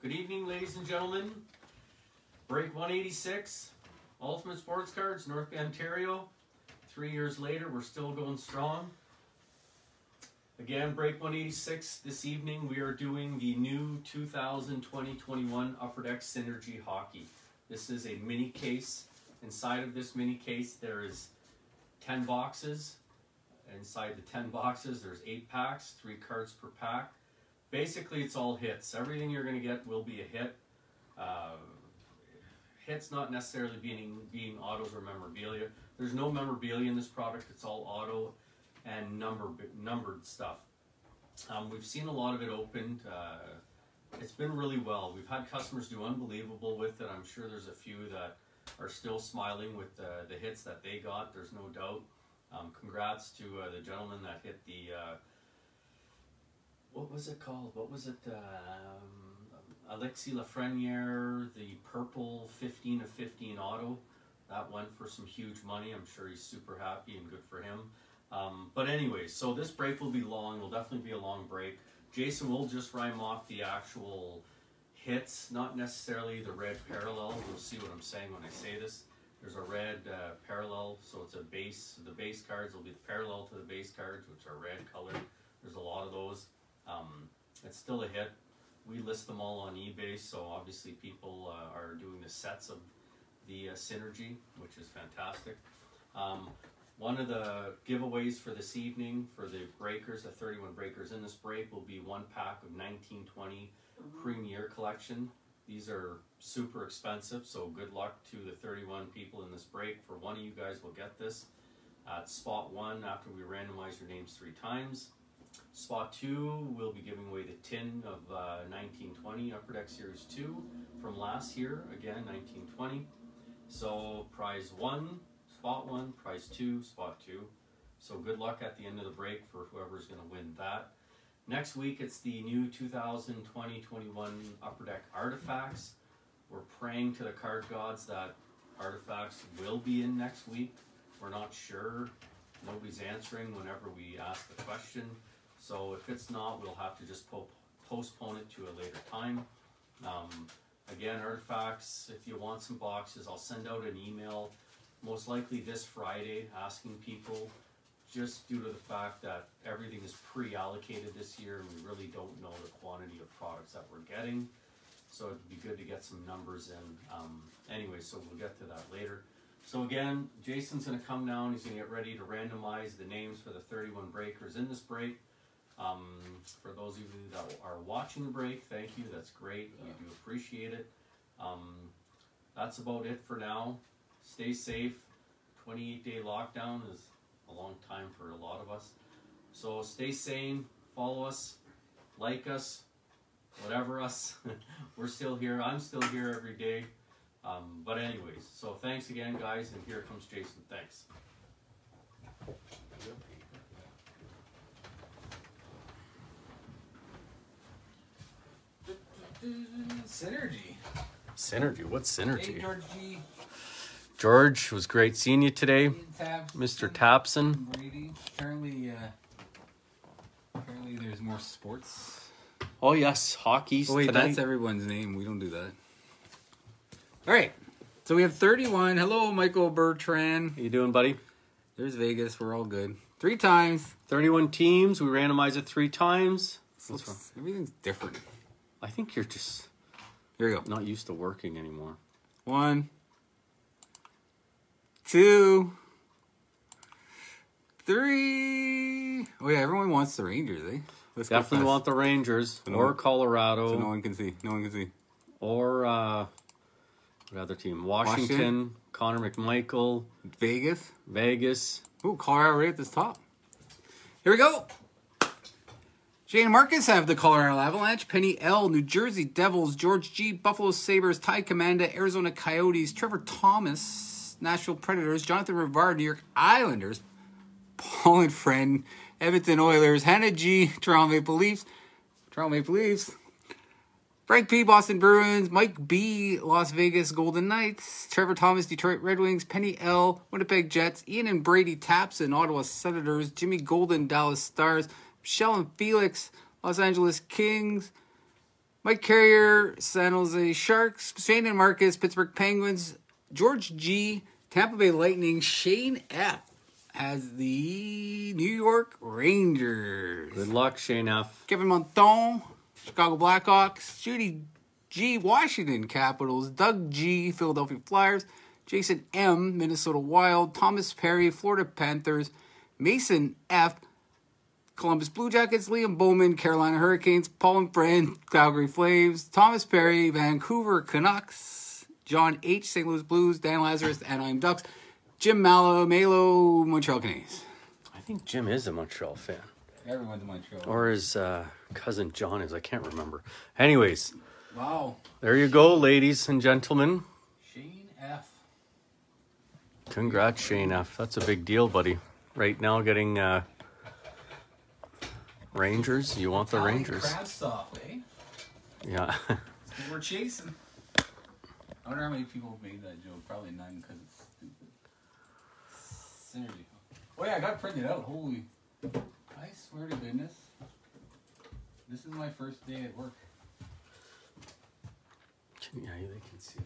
Good evening, ladies and gentlemen. Break 186, Ultimate Sports Cards, North Bay, Ontario. Three years later, we're still going strong. Again, break 186 this evening. We are doing the new 2020-21 Upper Deck Synergy Hockey. This is a mini case. Inside of this mini case, there is 10 boxes. Inside the 10 boxes, there's eight packs, three cards per pack. Basically, it's all hits. Everything you're going to get will be a hit. Uh, hits not necessarily being being autos or memorabilia. There's no memorabilia in this product. It's all auto and number numbered stuff. Um, we've seen a lot of it opened. Uh, it's been really well. We've had customers do unbelievable with it. I'm sure there's a few that are still smiling with the, the hits that they got. There's no doubt. Um, congrats to uh, the gentleman that hit the uh, what was it called? What was it? Um, Alexis Lafreniere, the purple 15 of 15 auto. That went for some huge money. I'm sure he's super happy and good for him. Um, but anyway, so this break will be long. It will definitely be a long break. Jason will just rhyme off the actual hits, not necessarily the red parallel. You'll see what I'm saying when I say this. There's a red uh, parallel, so it's a base. The base cards will be parallel to the base cards, which are red colored. There's a lot of those. Um, it's still a hit. We list them all on eBay, so obviously people uh, are doing the sets of the uh, Synergy, which is fantastic. Um, one of the giveaways for this evening for the breakers, the 31 breakers in this break, will be one pack of 1920 Premier Collection. These are super expensive, so good luck to the 31 people in this break. For one of you guys will get this at spot one after we randomize your names three times. Spot two, we'll be giving away the tin of uh, 1920 Upper Deck Series 2 from last year, again 1920. So prize one, spot one, prize two, spot two. So good luck at the end of the break for whoever's going to win that. Next week, it's the new 2020-21 Upper Deck Artifacts. We're praying to the card gods that Artifacts will be in next week. We're not sure. Nobody's answering whenever we ask the question. So if it's not, we'll have to just po postpone it to a later time. Um, again, Artifacts, if you want some boxes, I'll send out an email most likely this Friday asking people just due to the fact that everything is pre-allocated this year and we really don't know the quantity of products that we're getting. So it'd be good to get some numbers in. Um, anyway, so we'll get to that later. So again, Jason's gonna come down, he's gonna get ready to randomize the names for the 31 breakers in this break. Um, for those of you that are watching the break, thank you, that's great, we do appreciate it. Um, that's about it for now. Stay safe. 28 day lockdown is a long time for a lot of us. So stay sane, follow us, like us, whatever us. We're still here. I'm still here every day. Um, but anyways, so thanks again, guys, and here comes Jason. Thanks. Synergy. Synergy. What's Hey, synergy? George G. George, it was great seeing you today. Mr. Tapson. Brady. Apparently, uh, apparently there's more sports. Oh yes, hockey's Oh wait, tonight. that's everyone's name. We don't do that. All right. So we have 31. Hello, Michael Bertrand. How you doing, buddy? There's Vegas. We're all good. Three times. 31 teams. We randomize it three times. Looks- Everything's different. I think you're just Here we go. not used to working anymore. One, two, three. Oh yeah, everyone wants the Rangers, eh? Let's Definitely want the Rangers So no or one- Colorado So no one can see. No one can see. or uh, what other team? Washington, Washington. Connor McMichael, Vegas. Vegas. Ooh, Colorado right at the top. Here we go. Jane Marcus have the Colorado Avalanche, Penny L, New Jersey Devils, George G, Buffalo Sabres, Ty Commanda, Arizona Coyotes, Trevor Thomas, Nashville Predators, Jonathan Rivard, New York Islanders, Paul and Friend, Edmonton Oilers, Hannah G, Toronto Maple Leafs, Toronto Maple Leafs, Frank P, Boston Bruins, Mike B, Las Vegas Golden Knights, Trevor Thomas, Detroit Red Wings, Penny L, Winnipeg Jets, Ian and Brady Tapson Ottawa Senators, Jimmy Golden, Dallas Stars, And Felix, Los Angeles Kings, Mike Carrier, San Jose Sharks, Shane and Marcus, Pittsburgh Penguins, George G, Tampa Bay Lightning, Shane F has the New York Rangers. Good luck, Shane F. Kevin Monton, Chicago Blackhawks, Judy G, Washington Capitals, Doug G, Philadelphia Flyers, Jason M, Minnesota Wild, Thomas Perry, Florida Panthers, Mason F, Columbus Blue Jackets, Liam Bowman, Carolina Hurricanes, Paul and Friend, Calgary Flames, Thomas Perry, Vancouver Canucks, John H, St. Louis Blues, Dan Lazarus, Anaheim Ducks, Jim Mallow, Malo, Montreal Canadiens. I think Jim is a Montreal fan. Everyone's a Montreal. Or his uh, cousin John is. I can't remember. Anyways, Wow. there you go, ladies and gentlemen. Shane F. Congrats, Shane F. That's a big deal, buddy. Right now, getting uh, Rangers. You want the Rangers? Eh? Yeah. We're chasing. I wonder how many people made that joke. Probably none because it's stupid. Synergy. Oh yeah, I got printed out. Holy. I swear to goodness. This is my first day at work. yeah, they can see.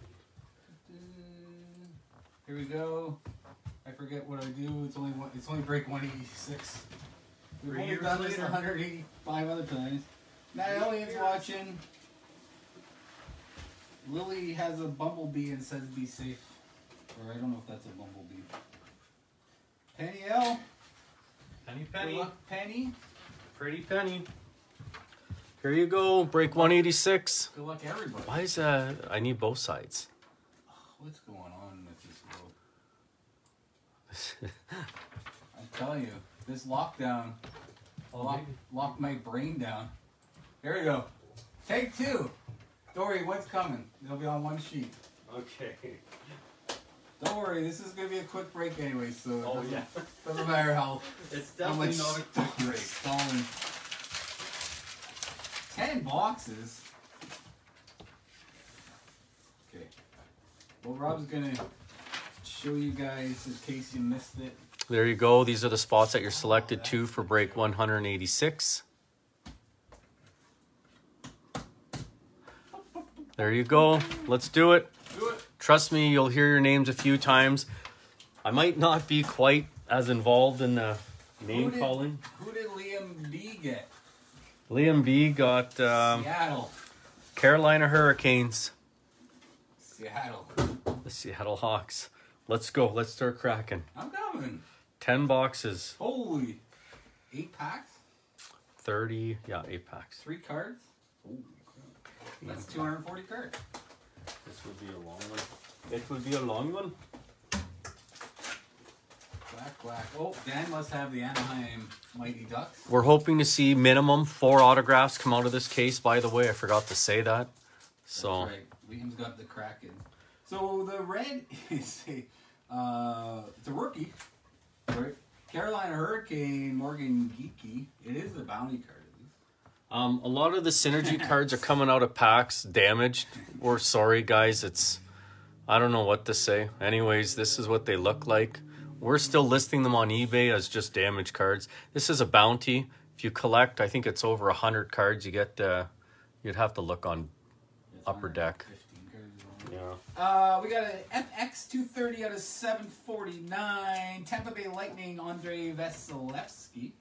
Here we go. I forget what I do. It's only one, it's only break 186. We've only done this later. 185 other times. Naomi's watching. Lily has a bumblebee and says be safe. Or I don't know if that's a bumblebee. Penny L. Penny, Penny. luck, Penny. Pretty penny. Here you go. Break 186. Good luck, everybody. Why is that? I need both sides. What's going on with this world? I tell you, this lockdown oh, locked, locked my brain down. Here we go. Take two. Dory, what's coming? It'll be on one sheet. okay. Don't worry, this is gonna be a quick break anyway, so it Oh doesn't, yeah. doesn't matter how, It's how definitely much not a quick break. stalling. Ten boxes. Okay. Well, Rob's gonna show you guys in case you missed it. There you go. These are the spots that you're selected to for break 186. There you go. Let's do it. Do it. Trust me, you'll hear your names a few times. I might not be quite as involved in the name Who did- calling. Who did Liam B get? Liam B got um, Seattle. Carolina Hurricanes, Seattle. the Seattle Hawks. Let's go. Let's start cracking. I'm coming. 10 boxes, Holy. Eight packs? 30, yeah, 8 packs. Three cards? Holy crap. That's 240 cards. This would be a long one. It would be a long one. Black, black. Oh, Dan must have the Anaheim Mighty Ducks. We're hoping to see minimum four autographs come out of this case, by the way. I forgot to say that. So, That's right. Liam's got the Kraken. So the red is a uh, it's a rookie? Carolina Hurricane Morgan Geekie. It is a bounty card at least. um, a lot of the synergy cards are coming out of packs damaged. We're sorry, guys. It's, I don't know what to say. Anyways, this is what they look like. We're still listing them on eBay as just damaged cards. This is a bounty. If you collect, I think it's over a hundred cards. You get, uh, you'd have to look on Upper deck. 115. Yeah. Uh, we got an FX 230 out of 749. Tampa Bay Lightning, Andrei Vasilevskiy.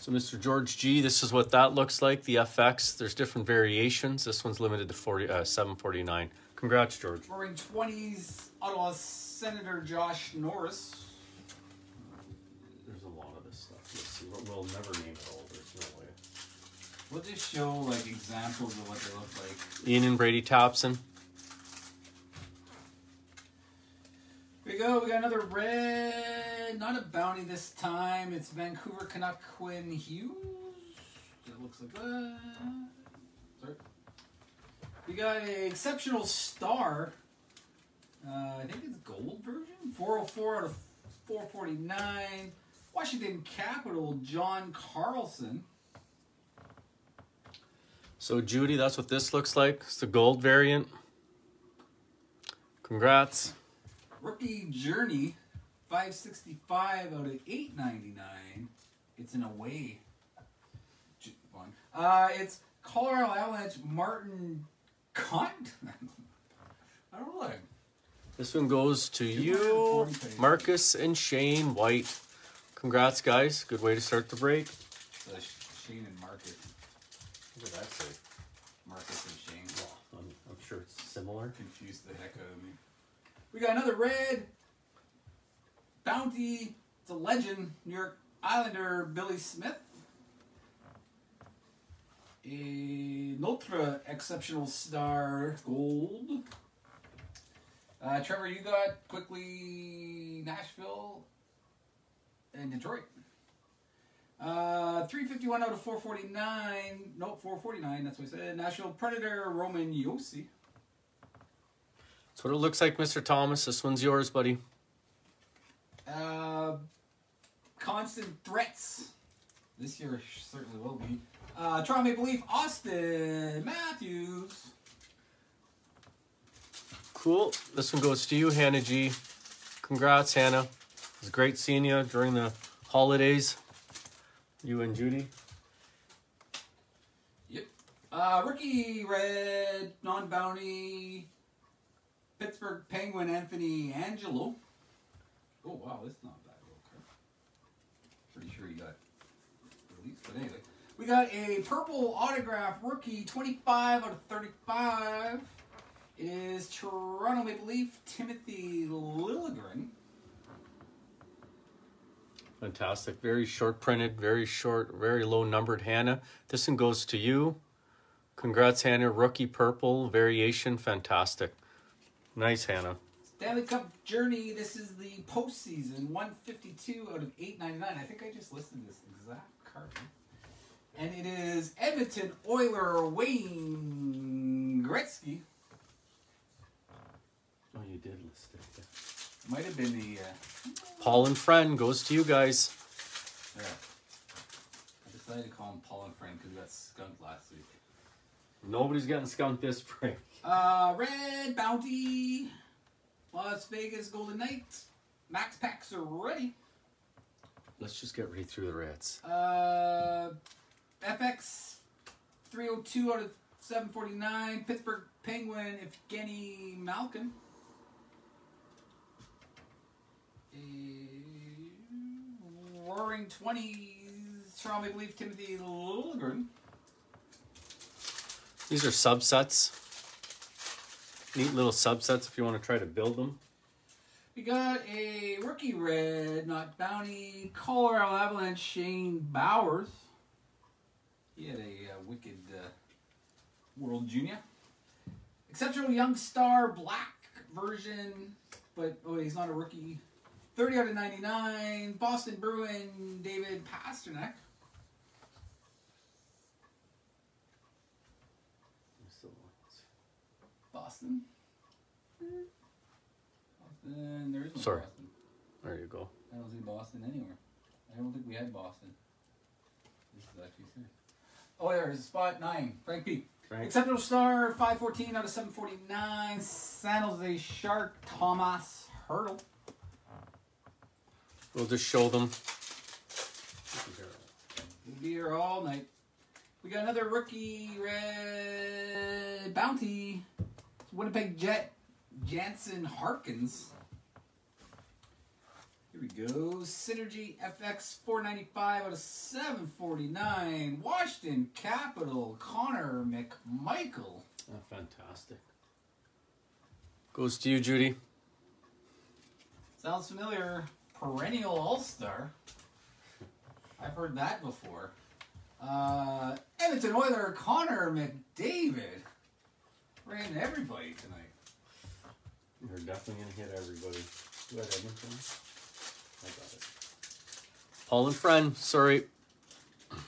So, Mr. George G, this is what that looks like. The FX. There's different variations. This one's limited to 40, uh, 749. Congrats, George. Roaring 20s, Ottawa Senator Josh Norris. There's a lot of this stuff. Let's see. We'll, we'll never name it all. There's no way. We'll just show like examples of what they look like. Ian and Brady Thompson. Here we go. We got another red. Not a bounty this time. It's Vancouver Canuck Quinn Hughes. It looks like that. Sorry. We got an exceptional star. Uh, I think it's gold version. 404 out of 449. Washington Capital John Carlson. So, Judy, that's what this looks like. It's the gold variant. Congrats. Rookie Journey, 565 out of 899. It's an away fun. Uh, it's Colorado Avalanche Martin Kaut. I don't know. This one goes to you, Marcus and Shane White. Congrats, guys. Good way to start the break. Uh, Shane and Marcus. That say? Marcus and Shane. I'm, I'm sure it's similar. confused the heck out of me. We got another red bounty. It's a legend, New York Islander Billy Smith. A Notre exceptional star gold. Uh, Trevor, you got quickly Nashville and Detroit. Uh, 351 out of 449. Nope, 449. That's what I said. Nashville Predator Roman Josi. That's what it looks like, Mr. Thomas. This one's yours, buddy. Uh, constant threats. This year certainly will be. Uh, Toronto Maple Leaf, Auston Matthews. Cool. This one goes to you, Hannah G. Congrats, Hannah. It was great seeing you during the holidays. You and Judy. Yep. Uh, rookie red, non bounty. Pittsburgh Penguin Anthony Angelo. Oh wow, is not bad. Pretty sure he got released, but anyway. We got a purple autograph rookie, 25 out of 35. It is Toronto Maple Leaf Timothy Liljegren. Fantastic. Very short printed, very short, very low numbered Hannah. This one goes to you. Congrats, Hannah. Rookie purple variation. Fantastic. Nice, Hannah. Stanley Cup Journey. This is the postseason. 152 out of 899. I think I just listed this exact card. And it is Edmonton Oiler Wayne Gretzky. Oh, you did list it. Might have been the. Uh, Paul and friend goes to you guys. yeah. I decided to call him Paul and Friend because we got skunked last week. Nobody's getting skunked this spring. Uh, Red Bounty. Las Vegas Golden Knights. Max packs are ready. Let's just get right through the Reds. Uh, FX 302 out of 749. Pittsburgh Penguin, Evgeny Malkin. A Roaring 20s, Toronto Maple Leaf, Timothy Liljegren. These are subsets. Neat little subsets if you want to try to build them. We got a rookie red, not bounty, Colorado Avalanche, Shane Bowers. He had a uh, wicked uh, World Junior. Exceptional Young Star Black version, but oh, he's not a rookie. 30 out of 99. Boston Bruin, David Pastrnak. Boston. Boston. There is no Sorry. Boston. There you go. I don't see Boston anywhere. I don't think we had Boston. This is actually serious. Oh, there's spot nine. Frank P. Frank. Exceptional star, 514 out of 749. San Jose Shark, Tomas Hertl. We'll just show them. We'll be here all night. We got another rookie red bounty. It's Winnipeg Jet, Jansen Harkins. Here we go. Synergy FX 495 out of 749. Washington Capital, Connor McMichael. Oh, fantastic. Goes to you, Judy. Sounds familiar. Perennial All Star. I've heard that before. Uh, Edmonton Oiler Connor McDavid. Ran everybody tonight. You're definitely gonna hit everybody. You had Edmonton? I got it. Paul and friend, sorry. Here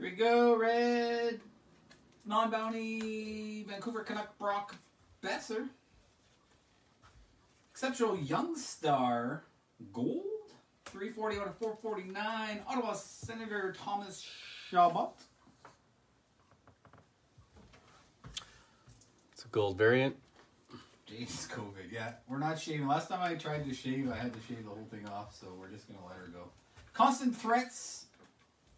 we go. Red. Non bounty. Vancouver Canuck Brock Boeser. Exceptional Young Star. Gold. 340 out of 449. Ottawa Senator Thomas Chabot. It's a gold variant. Jesus, COVID. Yeah, we're not shaving. Last time I tried to shave, I had to shave the whole thing off, so we're just gonna let her go. Constant threats.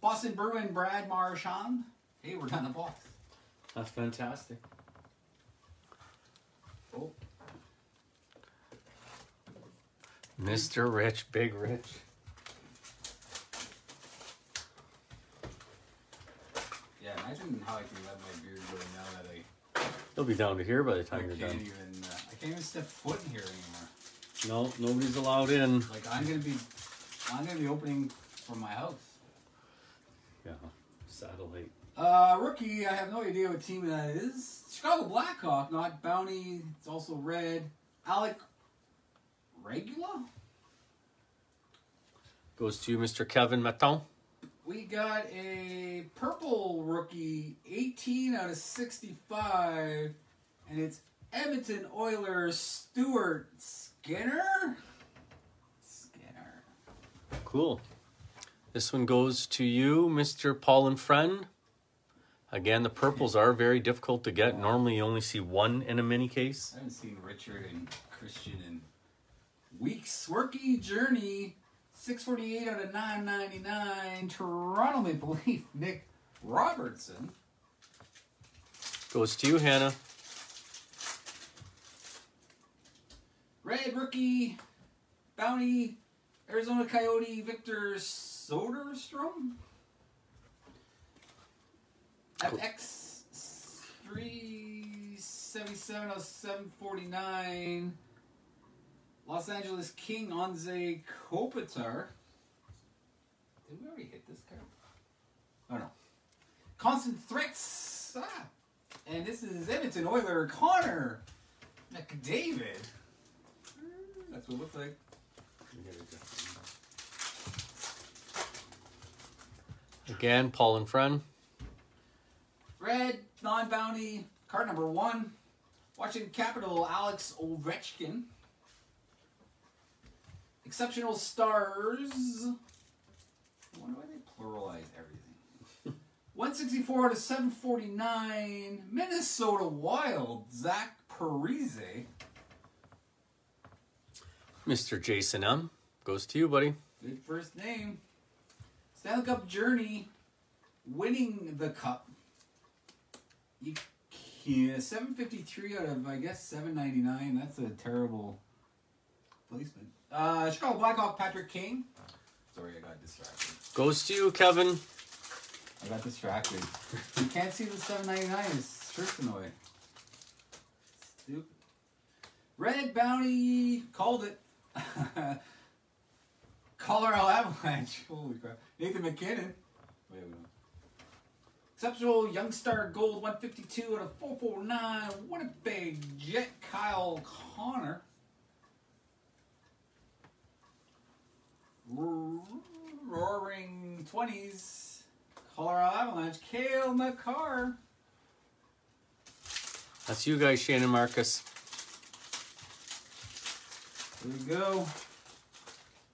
Boston Bruin Brad Marchand. Hey, we're done the box. That's fantastic. Mr. Rich, Big Rich. yeah. Imagine how I can let my beard go now that I, He'll be down to here by the I time you're can't done. even uh, I can't even step foot in here anymore. No, nobody's allowed in. Like I'm gonna be I'm gonna be opening from my house. Yeah, satellite. Uh, rookie, I have no idea what team that is. Chicago Blackhawk, not Bounty. It's also red. Alec Regula? Goes to Mr. Kevin Maton. We got a purple rookie, 18 out of 65, and it's Edmonton Oilers Stuart Skinner. Skinner. Cool. This one goes to you, Mr. Paul and Friend. Again, the purples are very difficult to get. Normally, you only see one in a mini case. I haven't seen Richard and Christian in weeks. Rookie Journey, 648 out of 999. Toronto Maple Leaf, Nick Robertson. Goes to you, Hannah. Red Rookie, Bounty, Arizona Coyote, Victor Soderstrom. FX 377 out of 749. Los Angeles King Anze Kopitar. Did we already hit this card? Oh no. Constant Threats. Ah. And this is Edmonton Oiler Connor McDavid. That's what it looks like. Again, Paul and Friend. Red, non-bounty, card number one. Washington Capital, Alex Ovechkin. Exceptional stars. I wonder why they pluralize everything. 164 to 749. Minnesota Wild, Zach Parise. Mr. Jason M. Goes to you, buddy. Good first name. Stanley Cup Journey, winning the cup. You can, 753 out of, I guess, 799. That's a terrible placement. Uh, Chicago Blackhawk, Patrick Kane. Sorry, I got distracted. Goes to you, Kevin. I got distracted. you can't see the 799. His shirt's in the way. Stupid. Red Bounty called it. Colorado Avalanche. Holy crap. Nathan MacKinnon. Wait, wait. Exceptional Young Star Gold 152 out of 449. Winnipeg Jet Kyle Connor. Roaring 20s. Colorado Avalanche. Cale Makar. That's you guys, Shannon Marcus. Here we go.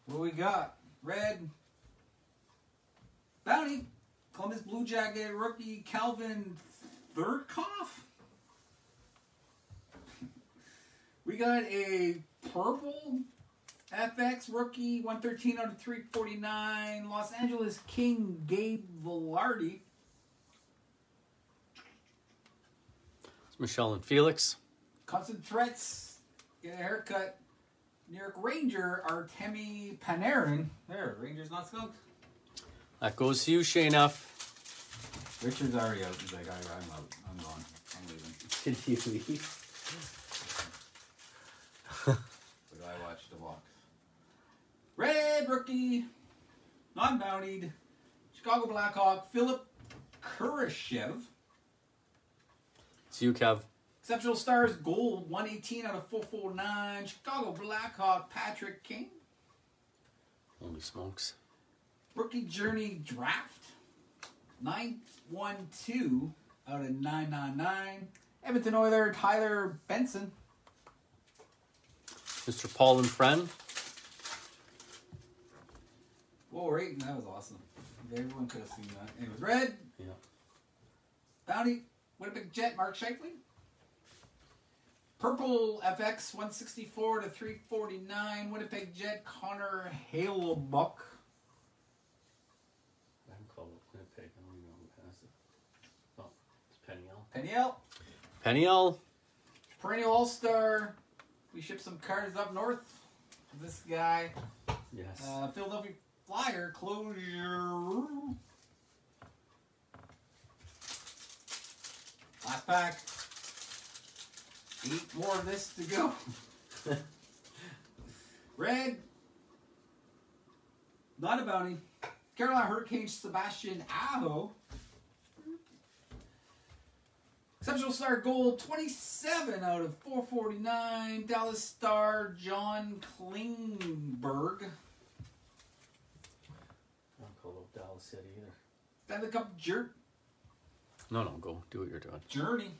What we got? Red. Bounty. Columbus Blue Jacket rookie Calvin Thurkauf. We got a purple FX rookie 113 out of 349. Los Angeles King Gabe Vilardi. It's Michelle and Felix. Constant threats. Get a haircut. New York Ranger Artemi Panarin. There, Ranger's not skunked. That goes to you, Shane F. Richard's already out. He's like, I, I'm out. I'm gone. I'm leaving. Did you leave? The guy watched the box. Red rookie, non-bountied, Chicago Blackhawk, Philip Kurashev. It's you, Kev. Exceptional stars, gold, 118 out of 449. Chicago Blackhawk, Patrick Kane. Holy smokes. Rookie Journey Draft, 912 out of 999. Edmonton Oiler, Tyler Benson. Mr. Paul and Friend. Whoa, right, that was awesome. Everyone could have seen that. It was red, Yeah. Bounty, Winnipeg Jet, Mark Scheifele. Purple FX 164 to 349, Winnipeg Jet, Connor Hellebuyck. I'm called pick. I don't even know who has it. Oh, it's Peniel. Peniel, Peniel. perennial all star. We shipped some cards up north. This guy, Yes. uh, Philadelphia Flyer closure. Last pack. Eight more of this to go. Red. Not a bounty. Carolina Hurricanes Sebastian Aho. Exceptional Star Gold 27 out of 449. Dallas Star John Klingberg. I don't call City either. Stanley Cup jerk. No, no, go do what you're doing. journey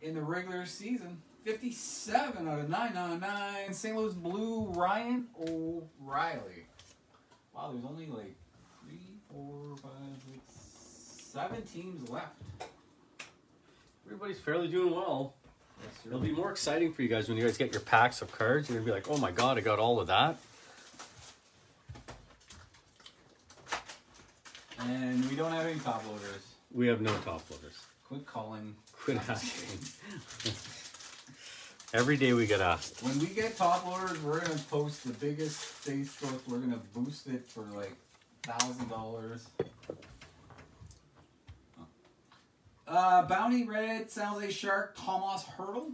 in the regular season. 57 out of 999. St. Louis Blue Ryan O'Reilly. Wow, there's only like three, four, five, six, seven teams left. Everybody's fairly doing well. Yes. It'll be more exciting for you guys when you guys get your packs of cards. You're gonna be like, oh my god, I got all of that. And we don't have any top loaders. We have no top loaders. Quit calling. Quit asking. Every day we get asked. When we get top loaders, we're gonna post the biggest Facebook. We're gonna boost it for like thousand dollars. Uh, Bounty Red, San Jose Shark, Tomas Hertl.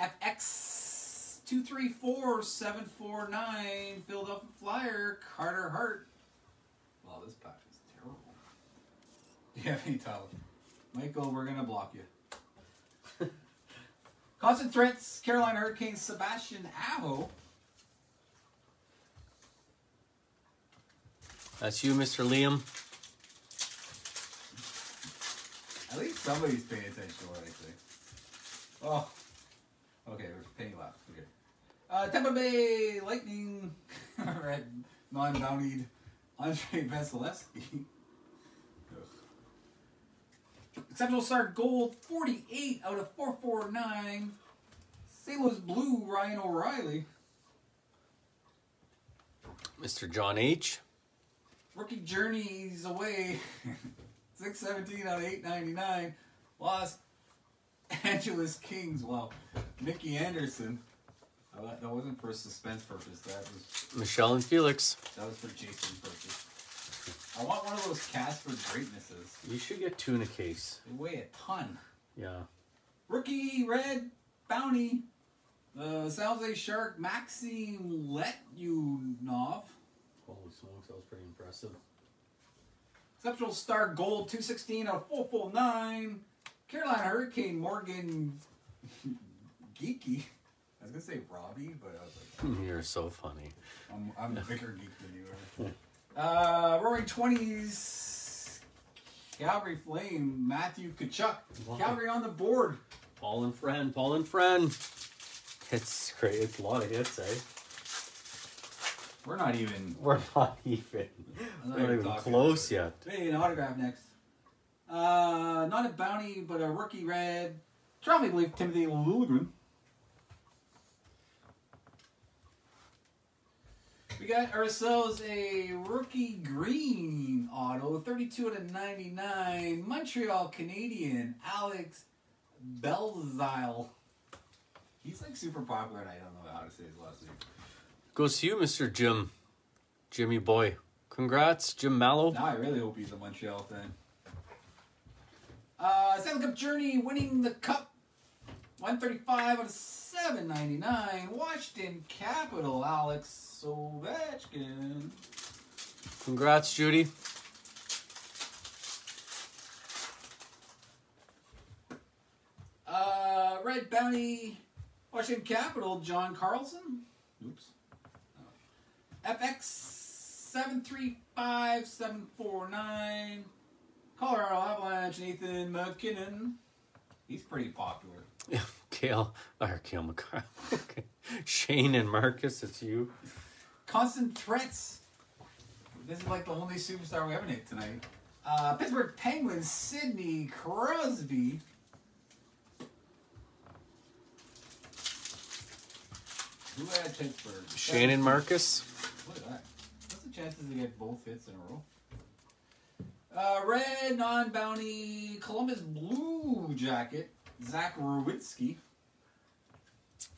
FX two three four seven four nine, Philadelphia Flyer, Carter Hart. Wow, this patch is terrible. Do you have any top? Michael, we're gonna block you. Constant threats, Carolina Hurricanes, Sebastian Aho. That's you, Mr. Liam. At least somebody's paying attention to what I say. Oh. Okay, there's a penny left. Okay. Uh, Tampa Bay Lightning, red, non-bountied, Andrei Vasilevskiy. Exceptional Star Gold, 48 out of 449. St. Louis Blue, Ryan O'Reilly. Mr. John H. Rookie Journeys away. 617 out of 899. Los Angeles Kings. Wow. Mikey Anderson. Oh, that, that wasn't for suspense purpose. That was Michelle and Felix. that was for Jason purpose. I want one of those cast for greatnesses. You should get two in a case. They weigh a ton. Yeah. Rookie Red Bounty. Uh, Jose Shark Maxime Letunov. Holy smokes, that was pretty impressive. Exceptional Star Gold 216 out of 449. Carolina Hurricane Morgan Geekie. Gonna say Robbie, but I was like, You're so funny. I'm, I'm a bigger geek than you are. Uh, Roaring Twenties. Calgary Flame. Matthew Tkachuk. Wow. Calgary on the board. Paul and friend, Paul and friend. It's great. It's a lot of hits, eh? We're not even. We're not even. Not We're not even even close yet. Hey, an autograph next. Uh, not a bounty, but a rookie red. Strongly believe Timothy Liljegren. We got ourselves a rookie green auto, 32 out of 99. Montreal Canadian, Alex Belzile. He's like super popular, and I don't know how to say his last name. Goes to you, Mr. Jim. Jimmy boy. Congrats, Jim Mallow. Now I really hope he's a Montreal fan. Uh, Stanley Cup Journey winning the cup. 135 out of 799. Washington Capital, Alex Ovechkin. Congrats, Judy. Uh, Red Bounty, Washington Capital, John Carlson. Oops. FX 735749. Colorado Avalanche, Nathan MacKinnon. He's pretty popular. Cale, or Cale Makar. Shane and Marcus, it's you. Constant threats. This is like the only superstar we have in it tonight. Uh, Pittsburgh Penguins, Sidney Crosby. Who had Pittsburgh? Shane and Marcus. Look at that. That's a chances to get both hits in a row. Uh, red non-bounty Columbus Blue Jacket Zach Werenski.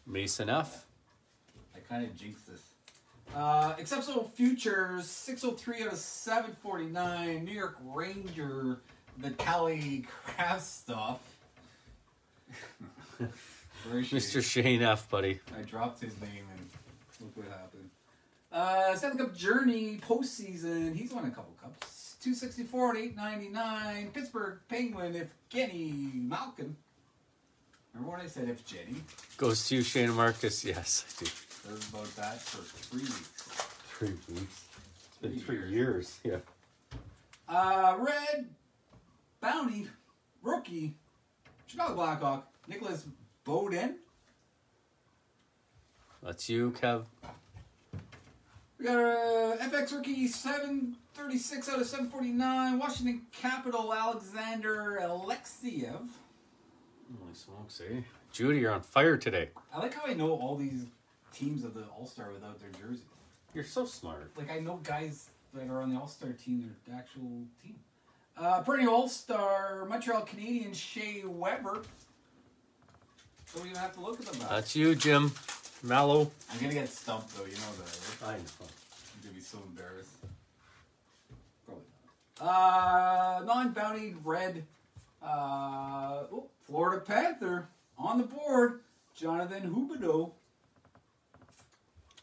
Mason F. I kind of jinxed this. Uh, exceptional futures 603 out of 749 New York Ranger Vitaly shady. Mr. Shane F, buddy. I dropped his name and look what happened. Uh, Stanley Cup Journey postseason. He's won a couple cups. 264 and 899. Pittsburgh Penguin. If Kenny Malkin. Remember when I said if Jenny? Goes to you, Shane and Marcus. Yes, I do. Heard about that for three weeks. Three weeks. It's been Three three years. Yeah. Uh, Red Bounty rookie Chicago Blackhawk Nicolas Beaudin. That's you, Kev. We got a FX rookie 736 out of 749 Washington Capital Alexander Alexeyev. Holy smokes, eh? Judy, you're on fire today. I like how I know all these teams of the All Star without their jersey. You're so smart. Like I know guys that are on the All Star team, their actual team. Uh, perennial All Star Montreal Canadian Shea Weber. Don't even have to look at them. back. That's you, Jim. Mallow. I'm gonna get stumped though. You know that. Right? I know. I'm gonna be so embarrassed. Probably not. Uh, non-bounty red. Uh, oh, Florida Panther on the board. Jonathan Huberdeau.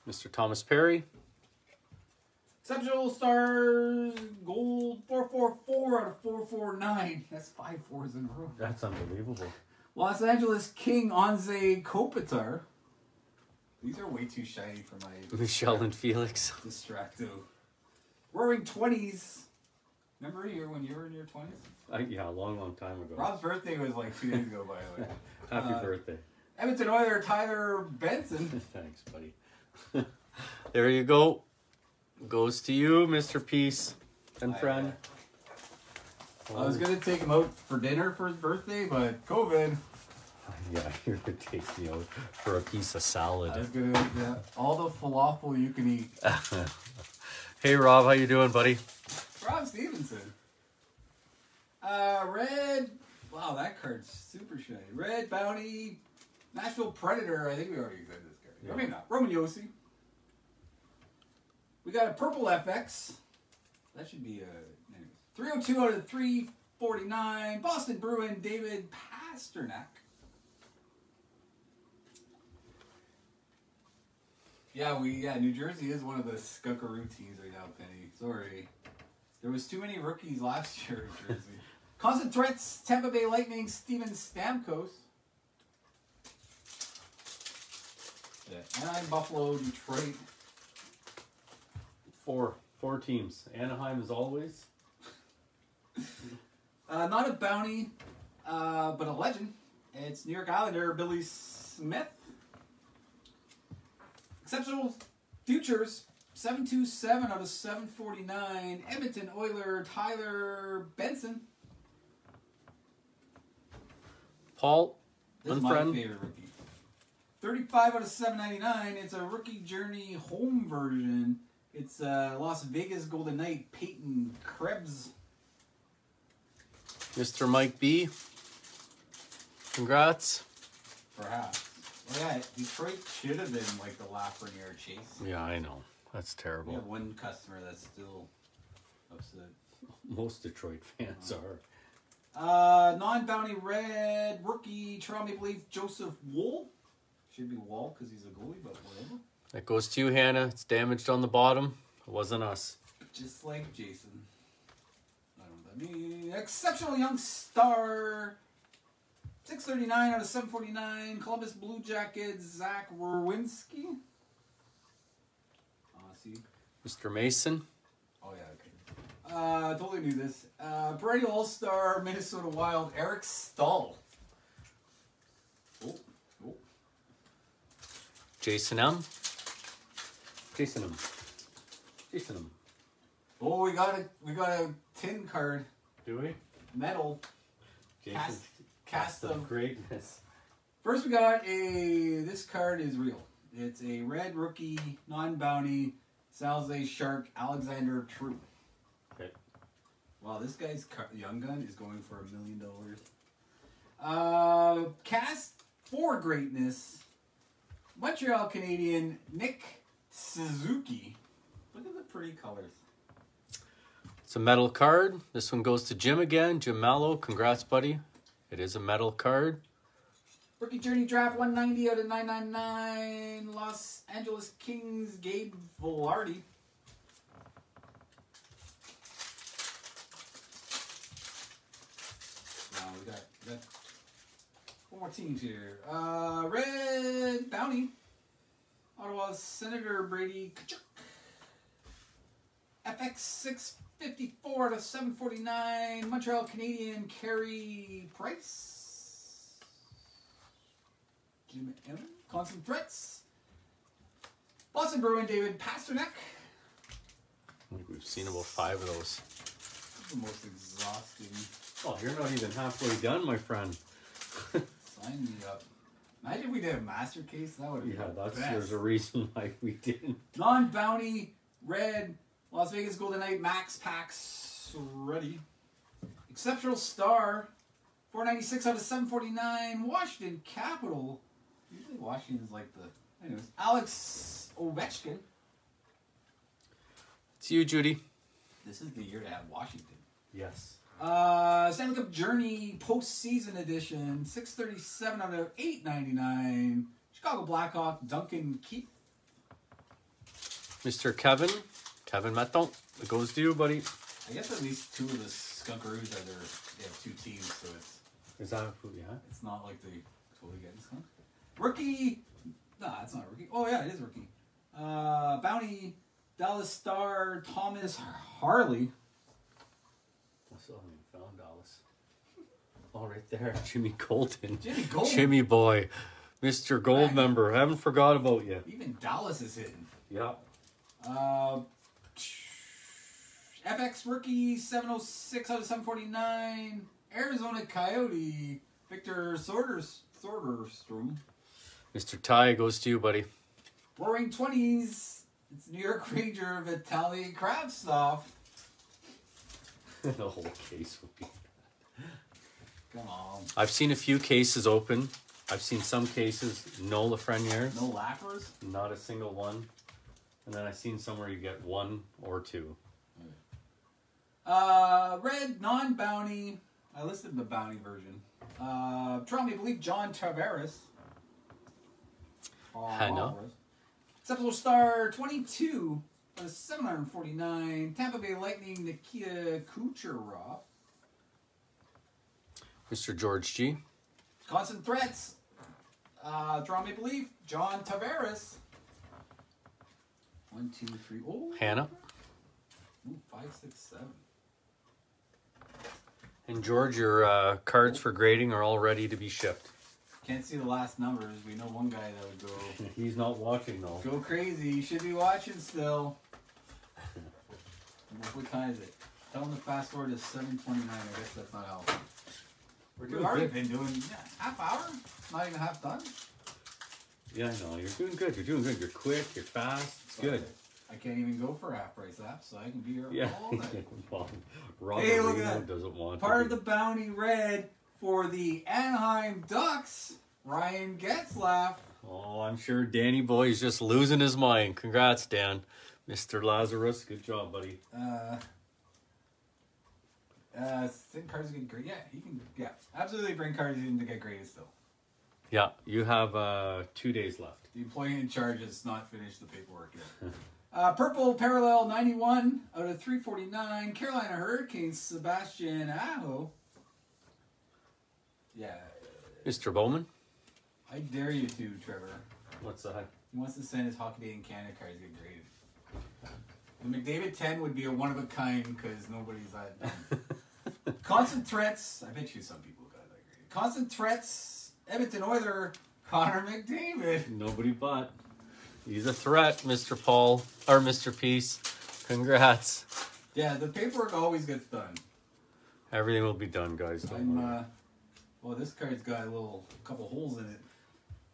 Mr. Thomas Perry. Exceptional stars gold 444 out of 449. That's five fours in a row. That's unbelievable. Los Angeles King Anze Kopitar. These are way too shiny for my Michelle and Felix. distracto. Roaring 20s. Remember a year when you were in your 20s? I, yeah, a long, long time ago. Rob's birthday was like two days ago, by the way. Happy uh, birthday. Edmonton Oiler Tyler Benson. Thanks, buddy. there you go. Goes to you, Mr. Peace and I, friend. I was gonna take him out for dinner for his birthday, but COVID. Yeah, you're gonna take me out for a piece of I was salad. gonna yeah, all the falafel you can eat. hey, Rob, how you doing, buddy? Rob Stevenson. Uh, red. Wow, that card's super shiny. Red Bounty, Nashville Predator. I think we already said this card. Yeah. I mean, not Roman Josi. We got a purple FX. That should be a anyways. 302 out of 349. Boston Bruin David Pastrnak. Yeah, we yeah, New Jersey is one of the Skunkaroo teams right now, Penny. Sorry. There was too many rookies last year in Jersey. Constant threats, Tampa Bay Lightning, Steven Stamkos. Yeah. Anaheim, Buffalo, Detroit. Four, four teams. Anaheim as always. Uh, not a bounty, uh, but a legend. It's New York Islander Billy Smith. Exceptional futures 727 out of 749. Edmonton Oiler Tyler Benson. Paul, This is my favorite rookie. 35 out of 799. It's a rookie journey home version. It's uh, Las Vegas Golden Knight Peyton Krebs. Mr. Mike B. Congrats. Perhaps. Yeah, Detroit should have been like the Lafreniere chase. Yeah, I know. That's We terrible. have one customer that's still upset. Most Detroit fans are. Uh, non-bounty red rookie Toronto Maple Leaf Joseph Wool. Should be Wall because he's a goalie, but whatever. That goes to you, Hannah. It's damaged on the bottom. It wasn't us. Just like Jason. I don't know what that means. Exceptional young star. 639 out of 749. Columbus Blue Jackets Zach Werenski. Mr. Mason. Oh yeah, okay. Uh, totally knew this. Uh, Brady All Star Minnesota Wild Eric Staal. Oh, oh. Jason M. Jason M. Jason M. Oh, we got a we got a tin card Do we? metal Jason. cast cast of. greatness. First, we got a. This card is real. It's a red rookie non bounty Salze Shark Alexander True. Okay. Wow, this guy's young gun is going for a million dollars. Uh, cast for greatness. Montreal Canadian Nick Suzuki. Look at the pretty colors. It's a metal card. This one goes to Jim again. Jim Mallow. Congrats, buddy. It is a metal card. Rookie Journey Draft 190 out of 999. Los Angeles Kings Gabe Vilardi. Now we got, we got one more teams here. Uh, Red Bounty. Ottawa Senator Brady Tkachuk. FX 654 to 749. Montreal Canadian Carey Price. Jim M. Constant Threats. Boston Bruin David Pastrnak. I think we've seen about five of those. This the most exhausting. Oh, you're not even halfway done, my friend. Sign me up. Imagine we did a master case. That would be Yeah, that's best. there's a reason why we didn't. Non bounty, red, Las Vegas Golden Knight, Max Pax, ready. Exceptional star, 496 out of 749. Washington Capital. Usually Washington's like the. Anyways, Alex Ovechkin. It's you, Judy. This is the year to have Washington. Yes. Uh, Stanley Cup Journey postseason edition, 637 out of 899. Chicago Blackhawk, Duncan Keith. Mr. Kevin. Kevin Maton. It goes to you, buddy. I guess at least two of the Skunkaroos are there. They have two teams, so it's Is that who? Yeah. it's not like they totally get skunk. Rookie, nah, it's not rookie. Oh yeah, it is rookie. Uh, Bounty, Dallas Star, Thomas Harley. I still haven't even found Dallas. Oh, right there, Jimmy Colton. Jimmy Gold. Jimmy boy, Mr. Gold member. Haven't forgot about you. Even Dallas is hitting. Yeah. Uh, FX rookie 706 out of 749. Arizona Coyote Victor Sorters Sorterstrom. Mr. Ty goes to you, buddy. Roaring 20s. It's New York Ranger Vitaly Kravtsov. the whole case would be. Come on. I've seen a few cases open. I've seen some cases no Lafreniere, No laughers? not a single one. And then I've seen somewhere you get one or two. Uh, red non bounty. I listed the bounty version. Uh, Toronto Maple Leaf John Tavares. Hannah. Exceptional star 22 out of 749. Tampa Bay Lightning Nikita Kucherov. Mr. George G. Constant threats. Uh, Toronto Maple Leaf John Tavares. One, two, three. Oh, Hannah. Ooh, five, six, seven. And George, your uh, cards for grading are all ready to be shipped. Can't see the last numbers. We know one guy that would go. He's not watching though. Go crazy. You should be watching still. what time is it? Tell him to fast forward to 729. I guess that's not helpful. We're We've already been doing yeah, half hour. Not even half done. Yeah, I know. You're doing good. You're doing good. You're quick. You're fast. It's good. I can't even go for half price apps, so I can be here Yeah. all day. well, Robert Hey, look at that. doesn't want Part to of the bounty red for the Anaheim Ducks. Ryan Getzlaf. Oh, I'm sure Danny Boy is just losing his mind. Congrats, Dan. Mr. Lazarus, good job, buddy. Uh, uh, think cards get great. Yeah, he can. Yeah, absolutely bring cards in to get graded still. Yeah, you have uh, two days left. The employee in charge has not finished the paperwork yet. Uh, purple parallel 91 out of 349. Carolina Hurricanes Sebastian Aho. Yeah, Mr. Bowman, I dare you to, Trevor. what's that? He wants to send his Hockey Day in Canada cards get graded. The McDavid 10 would be a one of a kind because nobody's that. Constant threats. I bet you some people got that graded. Constant threats. Edmonton Oiler. Connor McDavid. Nobody but. He's a threat, Mr. Paul or Mr. Peace. Congrats. Yeah, the paperwork always gets done. Everything will be done, guys. Don't I'm, worry. uh, well, this card's got a little couple holes in it.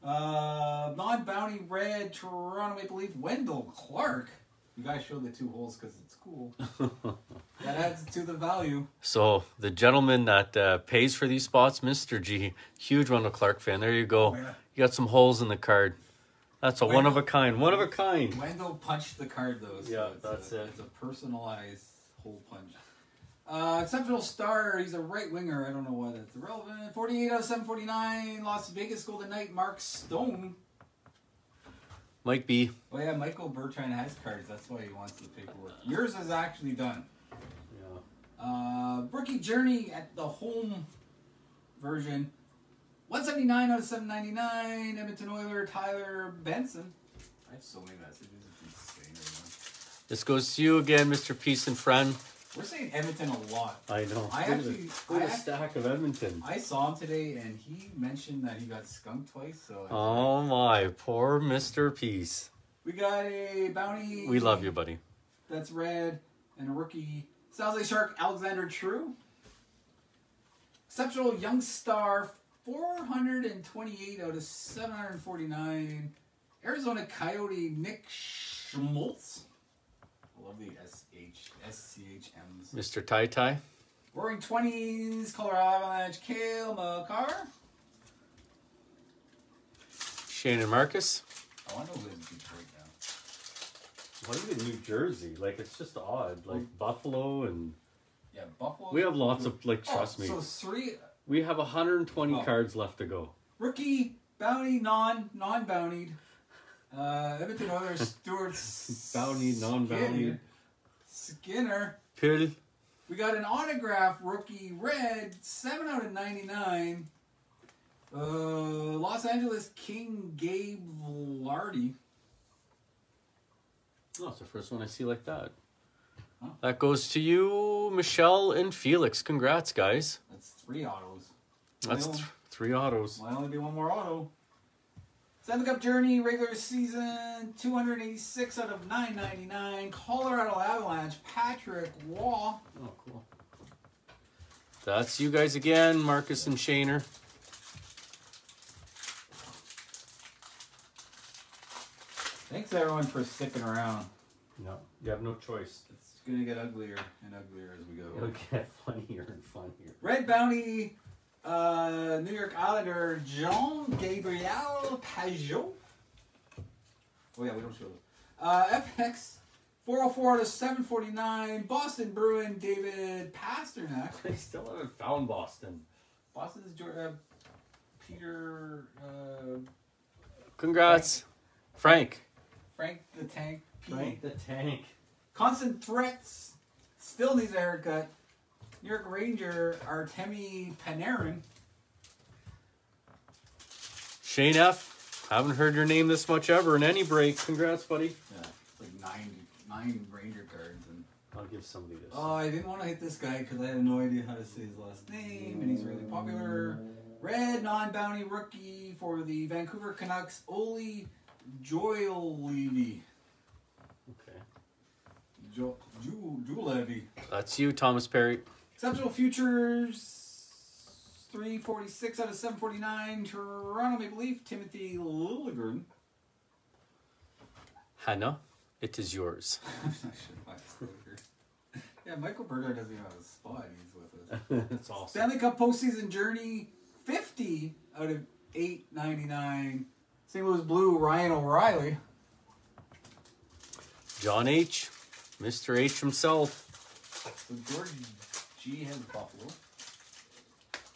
Uh, non-bounty red Toronto Maple Leaf Wendell Clark. You guys show the two holes because it's cool. that adds to the value. So the gentleman that uh, pays for these spots, Mr. G, huge Wendell Clark fan. There you go. Oh, yeah. You got some holes in the card. That's a Wait, one of a kind. One of a kind. Wendell punched the card though. So Yeah, that's a, it. It's a personalized hole punch. Uh, exceptional star. He's a right winger. I don't know why that's relevant. 48 out of 749. Las Vegas Golden Knight. Mark Stone. Mike B. Oh yeah, Michael Bertrand has cards. That's why he wants the paperwork. Yours is actually done. Yeah. Uh, rookie Journey at the home version. 179 out of 799. Edmonton Oiler Tyler Benson. I have so many messages. It's insane right now. This goes to you again, Mr. Peace and Friend. We're saying Edmonton a lot. I know. I Look actually- look I at the stack of Edmonton. I saw him today, and he mentioned that he got skunked twice. So Oh my, poor Mr. Peace. we got a bounty. We love you, buddy. That's red and a rookie. Jose Shark Alexander True. Exceptional young star, 428 out of 749. Arizona Coyote Nick Schmaltz. I love the SH, SCHMs. Mr. Tai Tai. Roaring 20s, Colorado Avalanche, Cale Makar. Shannon and Marcus. I want to know who is Detroit now. Why even New Jersey? Like, it's just odd. Like, Buffalo and. Yeah, Buffalo. We have lots of, like, Oh, trust me. So three We have 120 Oh. cards left to go. rookie bounty non non bountied. Uh, Edmonton Oilers Stuart Bounty, non-bountied. Skinner. Pill. We got an autograph rookie red seven out of ninety nine. Uh, Los Angeles King Gabe Lardy. Oh, it's the first one I see like that. Huh? That goes to you, Michelle and Felix. Congrats, guys. That's three autos. That's th- three autos. Might only be one more auto. Stanley Cup Journey regular season 286 out of 999. Colorado Avalanche Patrick Roy. Oh, cool. That's you guys again, Marcus and Shaner. Thanks everyone for sticking around. No, you have no choice. It's gonna get uglier and uglier as we go. It'll get funnier and funnier. Red Bounty, uh, New York Islander Jean Gabriel Pageau. Oh yeah, we don't show those. Uh, FX 404 out of 749. Boston Bruin David Pastrnak. I still haven't found Boston. Boston's Geor- uh, Peter uh, Congrats, Frank. Frank the Tank. P. Frank the Tank. Constant threats. Still needs a haircut. New York Ranger Artemi Panarin. Shane F. Haven't heard your name this much ever in any break. Congrats, buddy. Yeah, like nine nine Ranger cards and. I'll give somebody this. Oh, I didn't want to hit this guy because I had no idea how to say his last name, and he's really popular. Red non-bounty rookie for the Vancouver Canucks, Olli Juolevi. okay. Jo, Ju, Juolevi. That's you, Thomas Perry. Exceptional futures, 346 out of 749. Toronto Maple Leaf, Timothy Liljegren. Hannah, it is yours. I'm not sure why it's still here. Yeah, Michael Berger doesn't even have a spot. He's with us. That's awesome. Stanley Cup postseason journey, 50 out of 899. St. Louis Blue, Ryan O'Reilly. John H. Mr. H himself. So George G has Buffalo.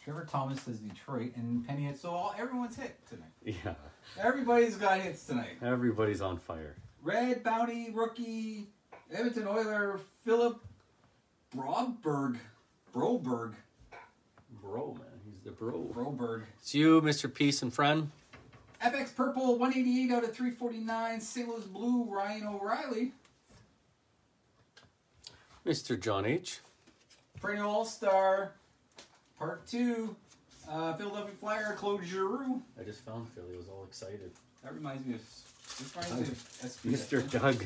Trevor Thomas has Detroit, and Penny hit. So all, everyone's hit tonight. Yeah. Everybody's got hits tonight. Everybody's on fire. Red Bounty rookie, Edmonton Oiler, Philip Broberg. Broberg. Bro, man. He's the bro. Broberg. It's you, Mr. Peace and Friend. FX Purple, 188 out of 349. St. Louis Blue, Ryan O'Reilly. Mr. John H. Perennial All Star, Part 2. Uh, Philadelphia Flyer, Claude Giroux. I just found Philly. I was all excited. That reminds me of. This reminds me of Mr. Doug.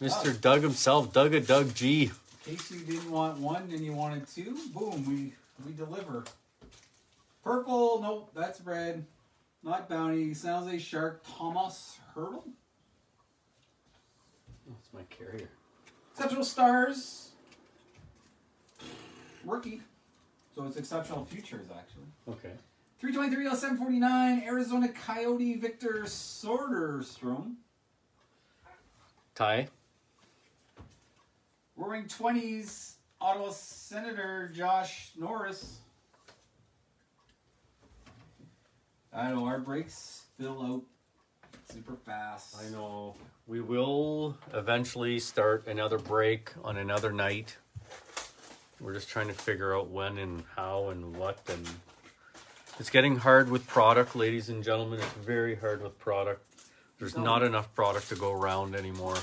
Mr. Oh. Doug himself. Doug a Doug G. In case you didn't want one and you wanted two, boom, we we deliver. Purple, nope, that's red. Not bounty. San Jose Shark, Tomas Hertl. That's my carrier. Exceptional Stars. Rookie. So it's Exceptional Futures, actually. Okay. 323 out 749, Arizona Coyote Victor Soderstrom. Ty. Roaring 20s. Ottawa Senator Josh Norris. I know our breaks fill out super fast. I know. We will eventually start another break on another night. We're just trying to figure out when and how and what and it's getting hard with product, ladies and gentlemen. It's very hard with product. There's not enough product to go around anymore.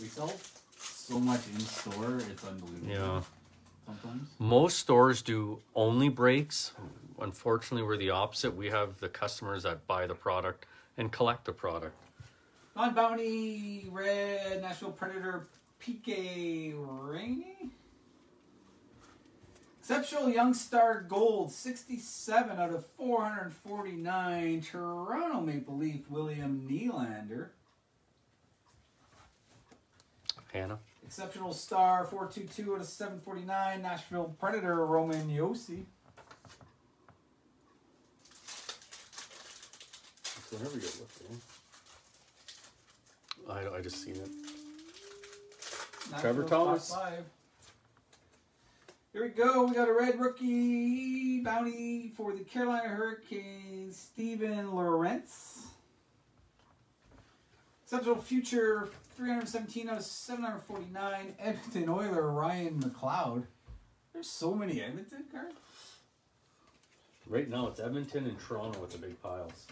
We sell so much in store, it's unbelievable. Yeah. Sometimes. Most stores do only breaks. Unfortunately, we're the opposite. We have the customers that buy the product and collect the product. Non bounty red Nashville Predator Pekka Rinne. Exceptional Young Star Gold 67 out of 449. Toronto Maple Leaf William Nylander. Hannah. Exceptional Star 422 out of 749. Nashville Predator Roman Josi. Whenever you're looking. I, I just seen it. Trevor Thomas. Five. Here we go. We got a red rookie bounty for the Carolina Hurricanes, Steven Lorentz. Exceptional future 317 out of 749. Edmonton Oiler Ryan McLeod. There's so many Edmonton cards. Right now it's Edmonton and Toronto with the big piles.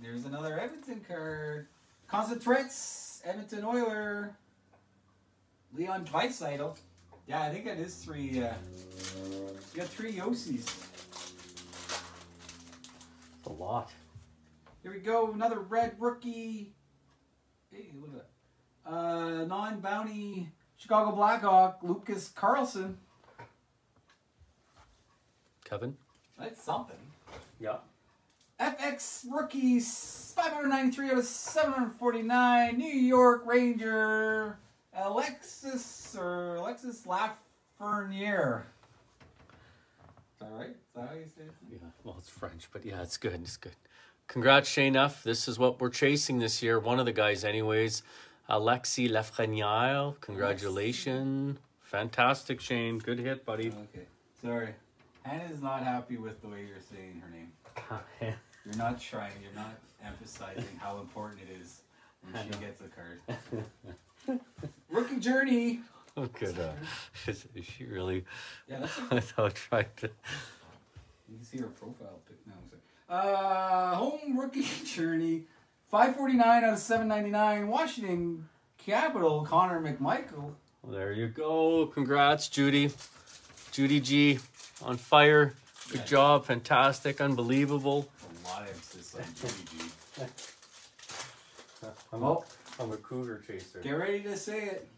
There's another Edmonton card. Concentrates, Edmonton Oiler, Leon Draisaitl. Yeah, I think that is three. Uh, you got three Josis. A lot. Here we go. Another red rookie. Hey, look at that. Uh, non-bounty Chicago Blackhawk Lucas Carlsson. Kevin? That's something. Yeah. FX rookies 593 out of 749. New York Ranger Alexis or Alexis Lafreniere. Is that right? Is that how you say it? Yeah. Well, it's French, but yeah, it's good. It's good. Congrats, Shane F. This is what we're chasing this year. One of the guys, anyways. Alexis Lafreniere. Congratulations. Fantastic, Shane. Good hit, buddy. Okay. Sorry. Hannah's not happy with the way you're saying her name. You're not trying. You're not emphasizing how important it is when she gets a card. Rookie Journey. Oh, good. Uh, is, is she really Yeah, that's without trying to? You can see her profile pic now. Uh, home rookie journey, five forty nine out of seven ninety nine. Washington Capital Connor McMichael. Well, there you go. Congrats, Judy. Judy G on fire. Good Yeah. job. Fantastic. Unbelievable. A lot of emphasis on Judy G. I'm, Well, a, I'm a cougar chaser. get ready to say it.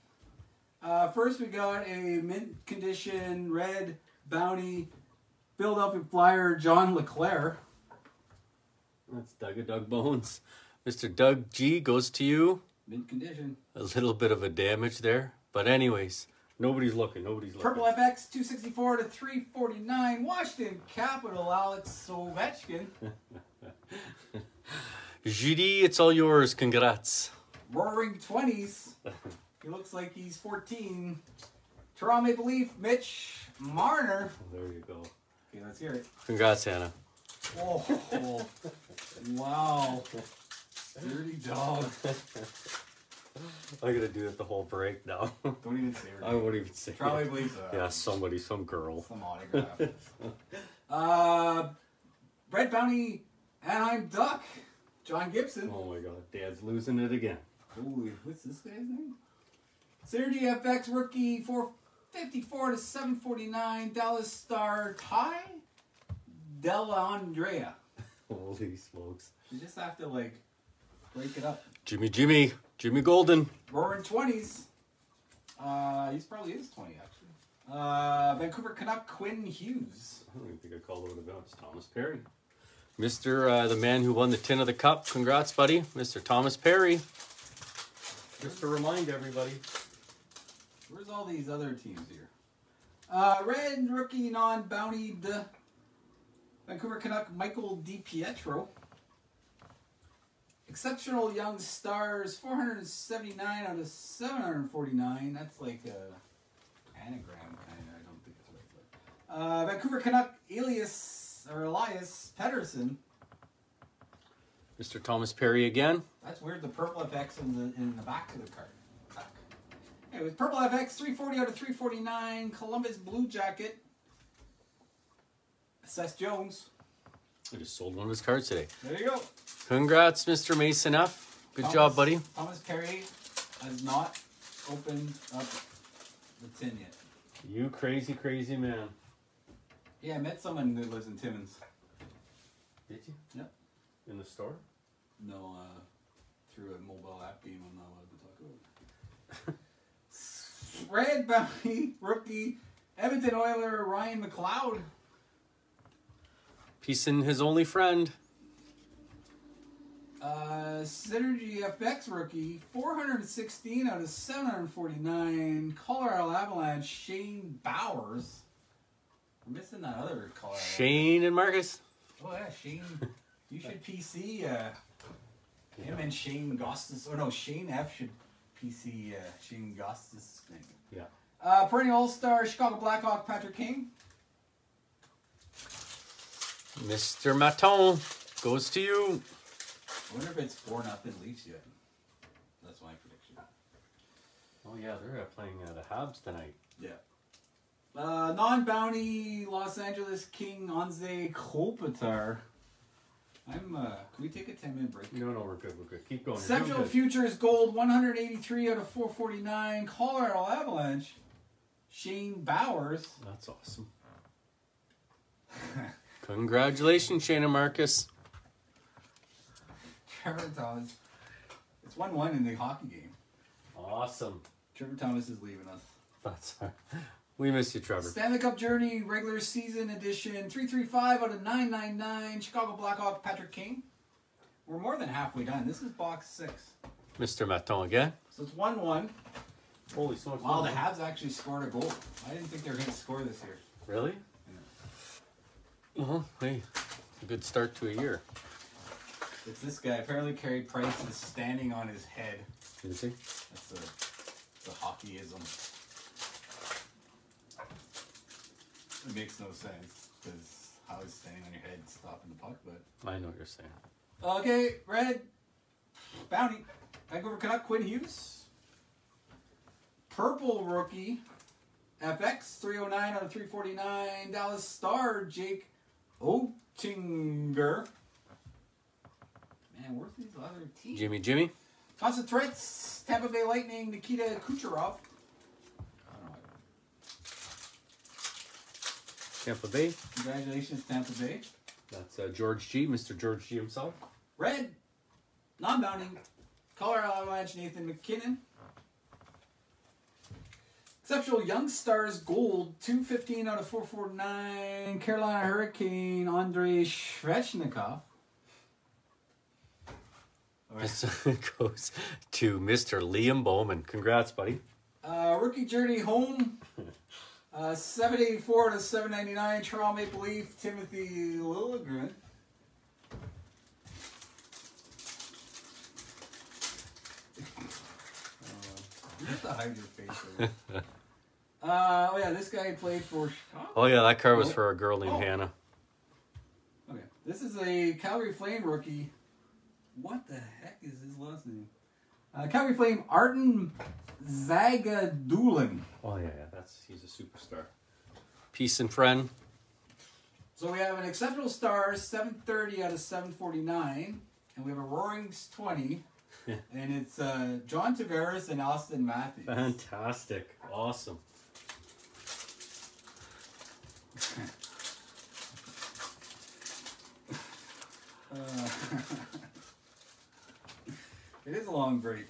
Uh, first, we got a mint condition red bounty Philadelphia Flyer John LeClair. That's Doug of Doug Bones. Mr. Doug G goes to you. Mint condition. A little bit of a damage there. But anyways, nobody's looking. Nobody's looking. Purple FX 264 to 349. Washington Capital Alex Ovechkin. Judy, it's all yours. Congrats. Roaring 20s. He looks like he's 14. Toronto Maple Leaf, Mitch Marner. There you go. Okay, let's hear it. Congrats, Hannah. Oh, wow. Dirty dog. I gotta do it the whole break now. Don't even say her I won't even say it. Probably so. Yeah, somebody, some girl. Some autograph. uh, Red Bounty, Anaheim Duck, John Gibson. Oh my god, Dad's losing it again. Holy, what's this guy's name? Synergy FX rookie 454 to 749. Dallas Star Ty Dellandrea. Holy smokes. You just have to like break it up. Jimmy, Jimmy, Jimmy Golden. Roaring 20s. Uh, he's probably is 20 actually. Uh, Vancouver Canuck Quinn Hughes. I don't even think I called it about. It's Thomas Perry. Mr. Uh, the man who won the tin of the cup. Congrats, buddy. Mr. Thomas Perry. Just to remind everybody. Where's all these other teams here? Uh, red rookie non-bountied Vancouver Canuck Michael DiPietro. Exceptional young stars, 479 out of 749. That's like a anagram kind of. I don't think it's right. But. Uh, Vancouver Canuck Elias or Elias Pettersson. Mr. Thomas Perry again. That's weird. The purple FX in the in the back of the card. Back. It was purple FX 340 out of 349. Columbus Blue Jacket. Seth Jones. I just sold one of his cards today. There you go. Congrats, Mr. Mason F. Good Thomas- job, buddy. Thomas Perry has not opened up the tin yet. You crazy, crazy man. Yeah, I met someone that lives in Timmins. Did you? Yep. In the store? No, uh, through a mobile app game on the not allowed to talk about. Red Bounty rookie Edmonton Oiler Ryan McLeod. Peace in his only friend. Uh, Synergy FX rookie 416 out of 749. Colorado Avalanche Shane Bowers. We're missing that other Colorado. Shane and Marcus. Oh yeah, Shane. You should PC uh, him and Shane Gostis. Or no, Shane F should PC uh, Shane Gostis. Name. Yeah. Uh, perennial All Star Chicago Blackhawk Patrick Kane. Mr. Maton goes to you. I wonder if it's four nothing Leafs yet. That's my prediction. Oh yeah, they're uh, playing uh, the Habs tonight. Yeah. Uh, non-bounty Los Angeles King Anze Kopitar. I'm. Uh, can we take a ten minute break? No, no, we're good. We're good. Keep going. Central good. Futures Gold 183 out of 449. Colorado Avalanche. Shane Bowers. That's awesome. Congratulations, Shane and Marcus. Trevor Thomas. It's 1 1 in the hockey game. Awesome. Trevor Thomas is leaving us. That's we miss you, Trevor. Stanley Cup Journey regular season edition 335 out of 999. Chicago Blackhawk Patrick Kane. We're more than halfway done. This is box six. Mr. Maton again. So it's 1 1. Holy smokes! Wow, the Habs actually scored a goal. I didn't think they were going to score this year. Really? Yeah. Well, hey, a good start to a year. It's this guy. Apparently, Carey Price is standing on his head. You see? That's a, it's a hockeyism. It makes no sense because how is standing on your head stopping the puck? But I know what you're saying. okay, red bounty. Vancouver Canuck Quinn Hughes. Purple rookie. FX 309 out of 349. Dallas Star Jake Oettinger. Man, where's these other teams? Jimmy, Jimmy. Concentrates, Tampa Bay Lightning, Nikita Kucherov. I don't know. Tampa Bay. Congratulations, Tampa Bay. That's uh, George G, Mr. George G himself. Red, non-bounding, Colorado Avalanche, Nathan MacKinnon. Exceptional Young Stars Gold, 215 out of 449. Carolina Hurricane, Andrei Svechnikov. This goes to Mr. Liam Bowman. Congrats, buddy. Uh, rookie Journey Home, uh, 784 to 799. Toronto Maple Leaf, Timothy Liljegren. You have to hide your face. uh, oh yeah, this guy played for Chicago. Oh yeah, that card was for a girl named Oh. Hannah. Okay, this is a Calgary Flame rookie. What the heck is his last name? Uh, Calgary Flame Arden Zagadulin. Oh yeah, yeah, that's he's a superstar. Peace and friend. So we have an exceptional star, 730 out of 749, and we have a Roaring's 20, and it's uh, John Tavares and Auston Matthews. Fantastic. Awesome. Uh, it is a long break.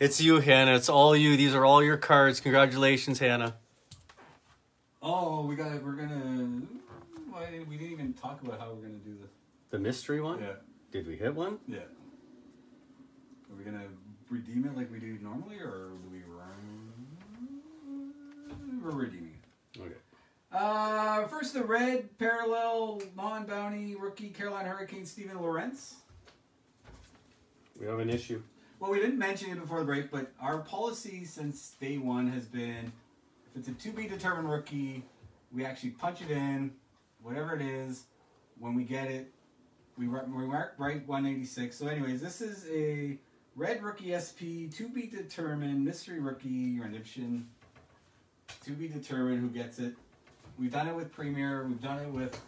It's you, Hannah. It's all you. These are all your cards. Congratulations, Hannah. Oh, we got. We're gonna. Why we didn't even talk about how we're gonna do this. The mystery one? Yeah, Did we hit one? yeah. Are we gonna redeem it like we do normally, or do we run? We're redeeming it. Okay. Uh, first, the red parallel non-bounty rookie Carolina Hurricane Steven Lorentz. We have an issue. Well, we didn't mention it before the break, but our policy since day one has been if it's a to be determined rookie, we actually punch it in, whatever it is. When we get it, we mark, we mark right 186. So, anyways, this is a red rookie SP to be determined mystery rookie redemption. To be determined who gets it. We've done it with Premier. We've done it with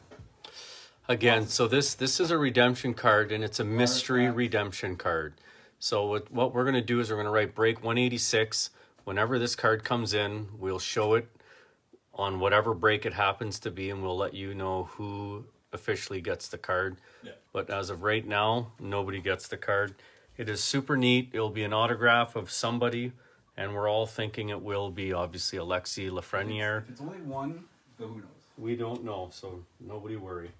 Again, so this this is a redemption card and it's a mystery uh, redemption card. So what what we're gonna do is we're gonna write break 186. Whenever this card comes in, we'll show it on whatever break it happens to be, and we'll let you know who officially gets the card. Yeah. But as of right now, nobody gets the card. It is super neat. It'll be an autograph of somebody, and we're all thinking it will be obviously Alexi Lafreniere. If it's only one, who knows? We don't know, so nobody worry.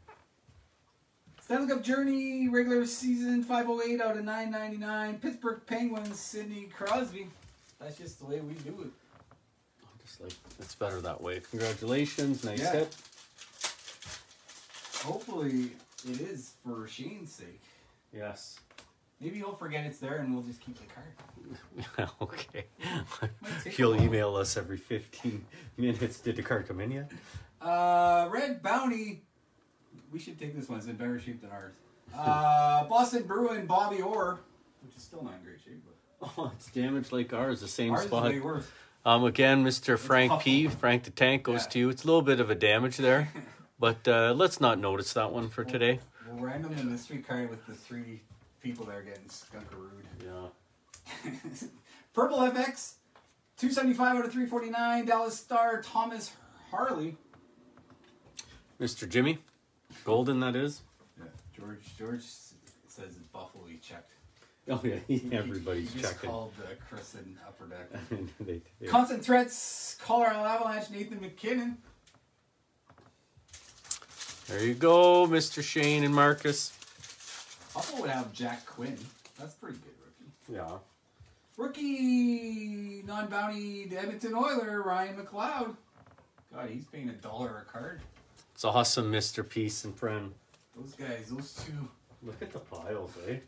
Stanley Cup Journey, regular season 508 out of 999. Pittsburgh Penguins, Sidney Crosby. That's just the way we do it. Just like it's better that way. Congratulations, nice Yeah. hit. Hopefully, it is for Shane's sake. Yes. Maybe he'll forget it's there and we'll just keep the card. okay. Might take a You'll email us every 15 minutes. Did the card come in yet? Uh, Red Bounty. We should take this one. It's in better shape than ours. Uh, Boston Bruin, Bobby Orr, which is still not in great shape, but Oh, it's damaged like ours, the same ours spot. is way worse. Um, again, Mr. Frank P. Frank the Tank goes Yeah. to you. It's a little bit of a damage there, but uh, let's not notice that one for today. We'll random the mystery card with the three people that are getting skunkarooed. Yeah. Purple FX, 275 out of 349. Dallas Star, Thomas Harley. Mr. Jimmy, golden that is. Yeah, George George says it's Buffalo. He checked. Oh yeah, everybody's he just checking. called uh, Chris in Upper Deck. they, they- Constant threats. Colorado Avalanche. Nathan MacKinnon. there you go, Mr. Shane and Marcus. Buffalo would have Jack Quinn. That's pretty good rookie. Yeah. Rookie non-bounty Edmonton Oiler Ryan McLeod. God, he's paying a dollar a card. It's awesome, Mr. Peace and Friend. Those guys, those two. Look at the piles, eh?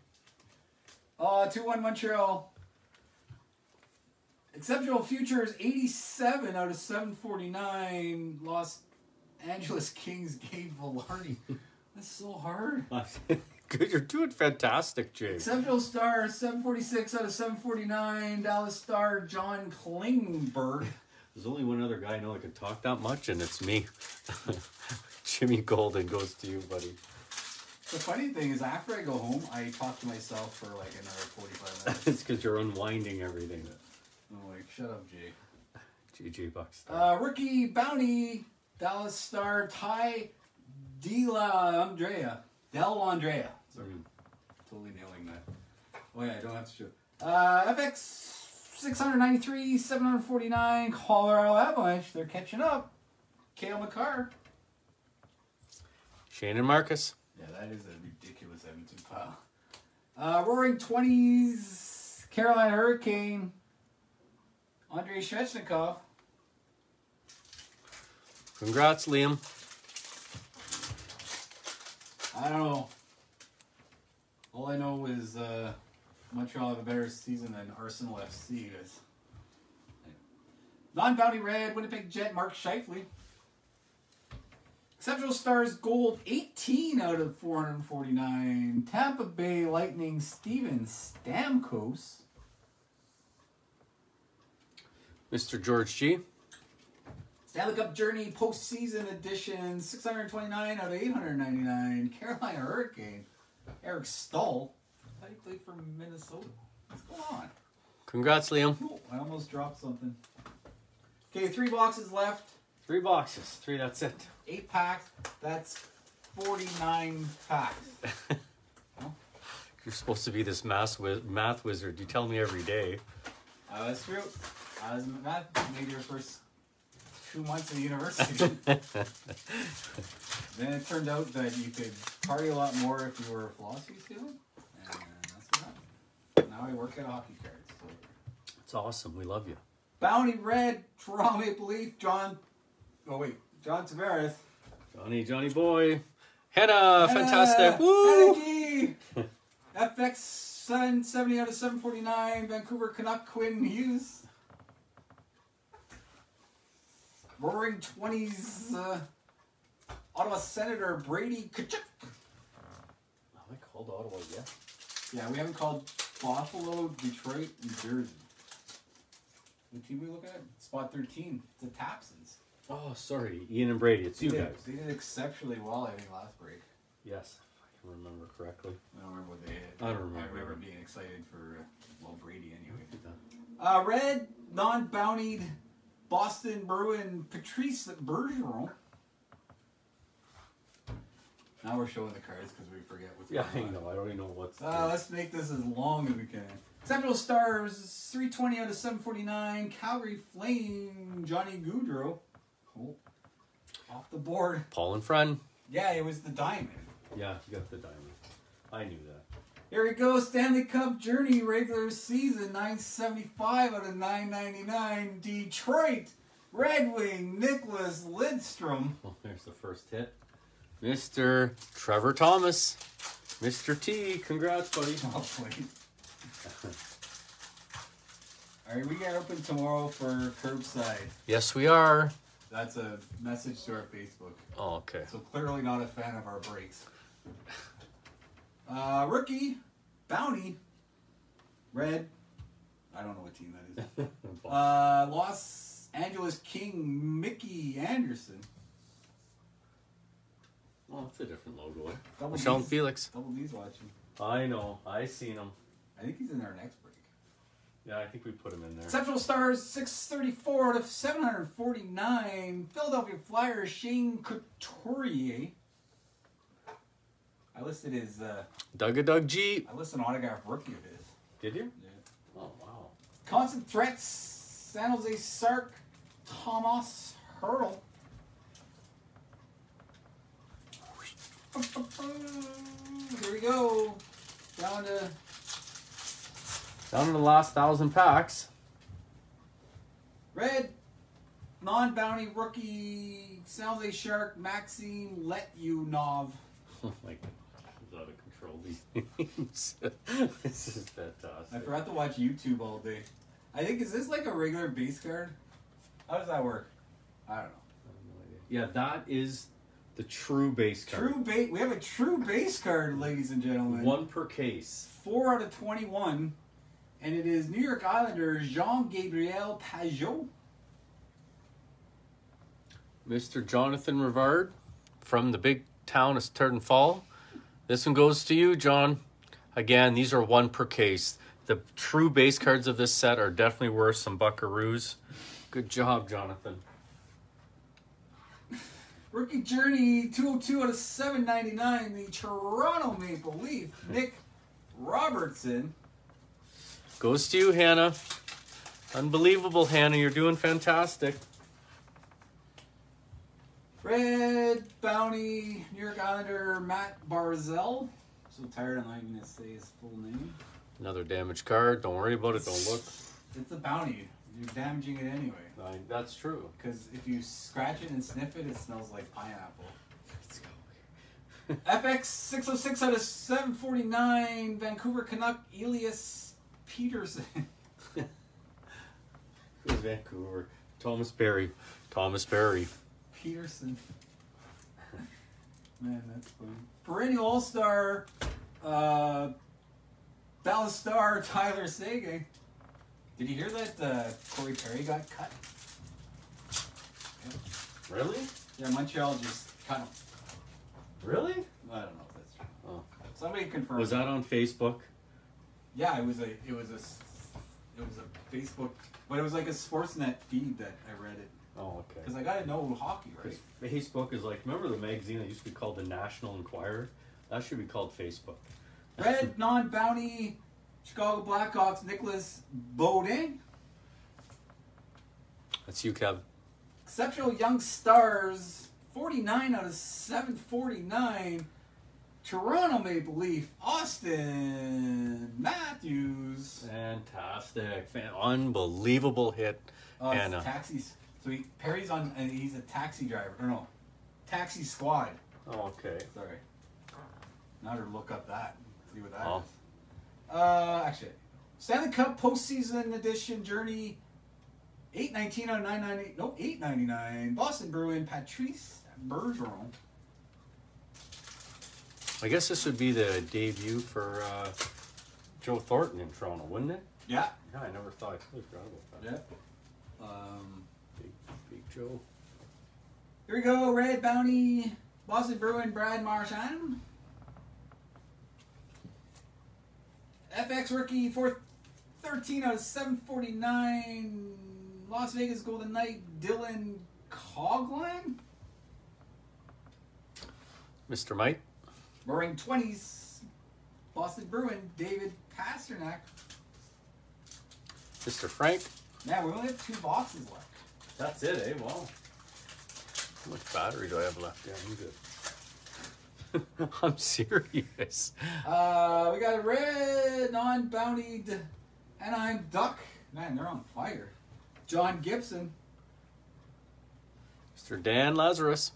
Uh, 2 1 Montreal. Exceptional Futures 87 out of 749. Los Angeles Kings Gabe Vilardi. That's so hard. Good, you're doing fantastic, Jay. Exceptional Star 746 out of 749. Dallas Star John Klingberg. There's only one other guy I know that can talk that much, and it's me. Jimmy Golden goes to you, buddy. The funny thing is, after I go home, I talk to myself for like another 45 minutes. it's because you're unwinding everything. I'm like, shut up, Jay. GG Bucks. Uh, rookie bounty, Dallas Star Ty Dellandrea. Del Andrea. Sorry. Totally nailing that. Oh yeah, I don't have to show. Uh, FX 693, 749, Colorado Avalanche. They're catching up. Cale Makar. Shane and Marcus. Yeah, that is a ridiculous Edmonton pile. Uh, Roaring Twenties, Carolina Hurricane, Andrei Svechnikov. Congrats, Liam. I don't know. All I know is uh, Montreal have a better season than Arsenal FC. Guys. Non-bounty red, Winnipeg Jet, Mark Scheifele. Exceptional Stars Gold, 18 out of 449. Tampa Bay Lightning, Steven Stamkos. Mr. George G. Stanley Cup Journey Postseason Edition, 629 out of 899. Carolina Hurricane, Eric Staal. I thought he played for Minnesota. What's going on? Congrats, Liam. Oh, I almost dropped something. Okay, three boxes left. Three boxes. Three, that's it. Eight packs. That's 49 packs. You're supposed to be this math, wiz- math wizard. You tell me every day. Uh, that's true. I was a math major first two months of university. then it turned out that you could party a lot more if you were a philosophy student. And that's what happened. Now I work at hockey cards. It's awesome. We love you. Bounty Red, Toronto Maple Leaf, John. Oh wait, John Tavares. Johnny, Johnny boy. Hannah, fantastic. Woo! FX 770 out of 749. Vancouver Canuck Quinn Hughes. Roaring 20s. Uh, Ottawa Senator Brady Tkachuk. Have I called Ottawa yet? Yeah, we haven't called Buffalo, Detroit, and Jersey. What team we look at? Spot 13. The Tapsons. Oh, sorry. Ian and Brady. It's you they, guys. They did exceptionally well, I think, last break. Yes, if I can remember correctly. I don't remember what they had. I don't remember. I remember being excited for, uh, well, Brady anyway. Uh, red, non-bountied Boston Bruin Patrice Bergeron. Now we're showing the cards because we forget what's Yeah, going on. know. I don't even know what's. Uh, let's make this as long as we can. Central Stars, 320 out of 749. Calgary Flame, Johnny Gaudreau. Oh, off the board. Paul and friend. Yeah, it was the diamond. Yeah, you got the diamond. I knew that. Here we go, Stanley Cup Journey regular season, 975 out of 999. Detroit Red Wing, Nicklas Lidstrom. Well, there's the first hit. Mr. Trevor Thomas. Mr. T. Congrats, buddy. Oh. All right, we got open tomorrow for curbside. Yes, we are. That's a message to our Facebook. Oh, okay. So clearly not a fan of our breaks. Uh, rookie, Bounty, Red. I don't know what team that is. Uh, Los Angeles King Mickey Anderson. Well, it's a different logo. Eh? Double Michelle and D's, Felix. Double D's watching. I know. I seen him. I think he's in our next break. Yeah, I think we put him in there. Central Stars 634 out of 749. Philadelphia Flyers Shane Couturier. I listed his. Uh, Doug a Doug G. I listed an autograph rookie of his. Did you? Yeah. Oh, wow. Constant threats. San Jose Sark. Tomas Hertl. Here we go. Down to Down to the last thousand packs. red. Non-bounty rookie. San Jose Shark. Maxime Letunov. Oh my god. It's out of control, these names. this is I forgot to watch YouTube all day. I think is this like a regular base card? How does that work? I don't know. Yeah, that is the true base card. True base. We have a true base card, ladies and gentlemen. One per case. Four out of twenty-one, and it is New York Islander Jean Gabriel Pageau. Mr. Jonathan Rivard from the big town of Sturgeon Fall. This one goes to you, John. Again, these are one per case. The true base cards of this set are definitely worth some buckaroos. Good job, Jonathan. Rookie Journey 202 out of 799. The Toronto Maple Leaf Nick Robertson. Goes to you, Hannah. Unbelievable, Hannah. You're doing fantastic. Red Bounty New York Islander Matt Barzal. So tired, I'm not even gonna say his full name. Another damaged card. Don't worry about it. Don't look. It's a bounty. You're damaging it anyway. I, that's true. Because if you scratch it and sniff it, it smells like pineapple. Let's go. FX 606 out of 749. Vancouver Canuck Elias Pettersson. Who's Vancouver? Thomas Berry. Thomas Berry. Pettersson. Man, that's fun. Perennial All Star, uh, Dallas Star Tyler Seguin. Did you hear that uh, Corey Perry got cut? Really? Yeah, Montreal just cut him. Really? I don't know if that's true. Oh. Somebody confirmed. Was that on Facebook? Yeah, it was a it was a it was a Facebook, but it was like a Sportsnet feed that I read it Oh, okay. because I gotta know hockey, right? Because Facebook is like, remember the magazine that used to be called the National Enquirer? That should be called Facebook. Red non-bounty Chicago Blackhawks Nicolas Beaudin. That's you, Kev. Exceptional Young Stars, 49 out of 749. Toronto Maple Leaf, Auston Matthews. Fantastic. Fan- unbelievable hit. Oh, it's And, uh, taxis. So he Perry's on, and he's a taxi driver. Or no, taxi squad. Oh, okay. Sorry. Now to look up that. See what that is. Uh, actually, Stanley Cup postseason edition journey. Eight nineteen on nine ninety. No, eight ninety nine. Boston Bruin Patrice Bergeron. I guess this would be the debut for uh, Joe Thornton in Toronto, wouldn't it? Yeah. Yeah, I never thought. I forgot about that. Yep. Um, Big, big Joe. here we go. Red Bounty. Boston Bruin Brad Marchand. FX rookie for 13 out of 749. Las Vegas Golden Knight Dylan Coghlan. Mr. Mike. Roaring 20s. Boston Bruin David Pastrnak. Mr. Frank. Man, we only have two boxes left. That's it, eh? Wow. How much battery do I have left? Yeah, I'm good. I'm serious. Uh, we got a red non-bountied Anaheim Duck. Man, they're on fire. John Gibson. Mr. Dan Lazarus.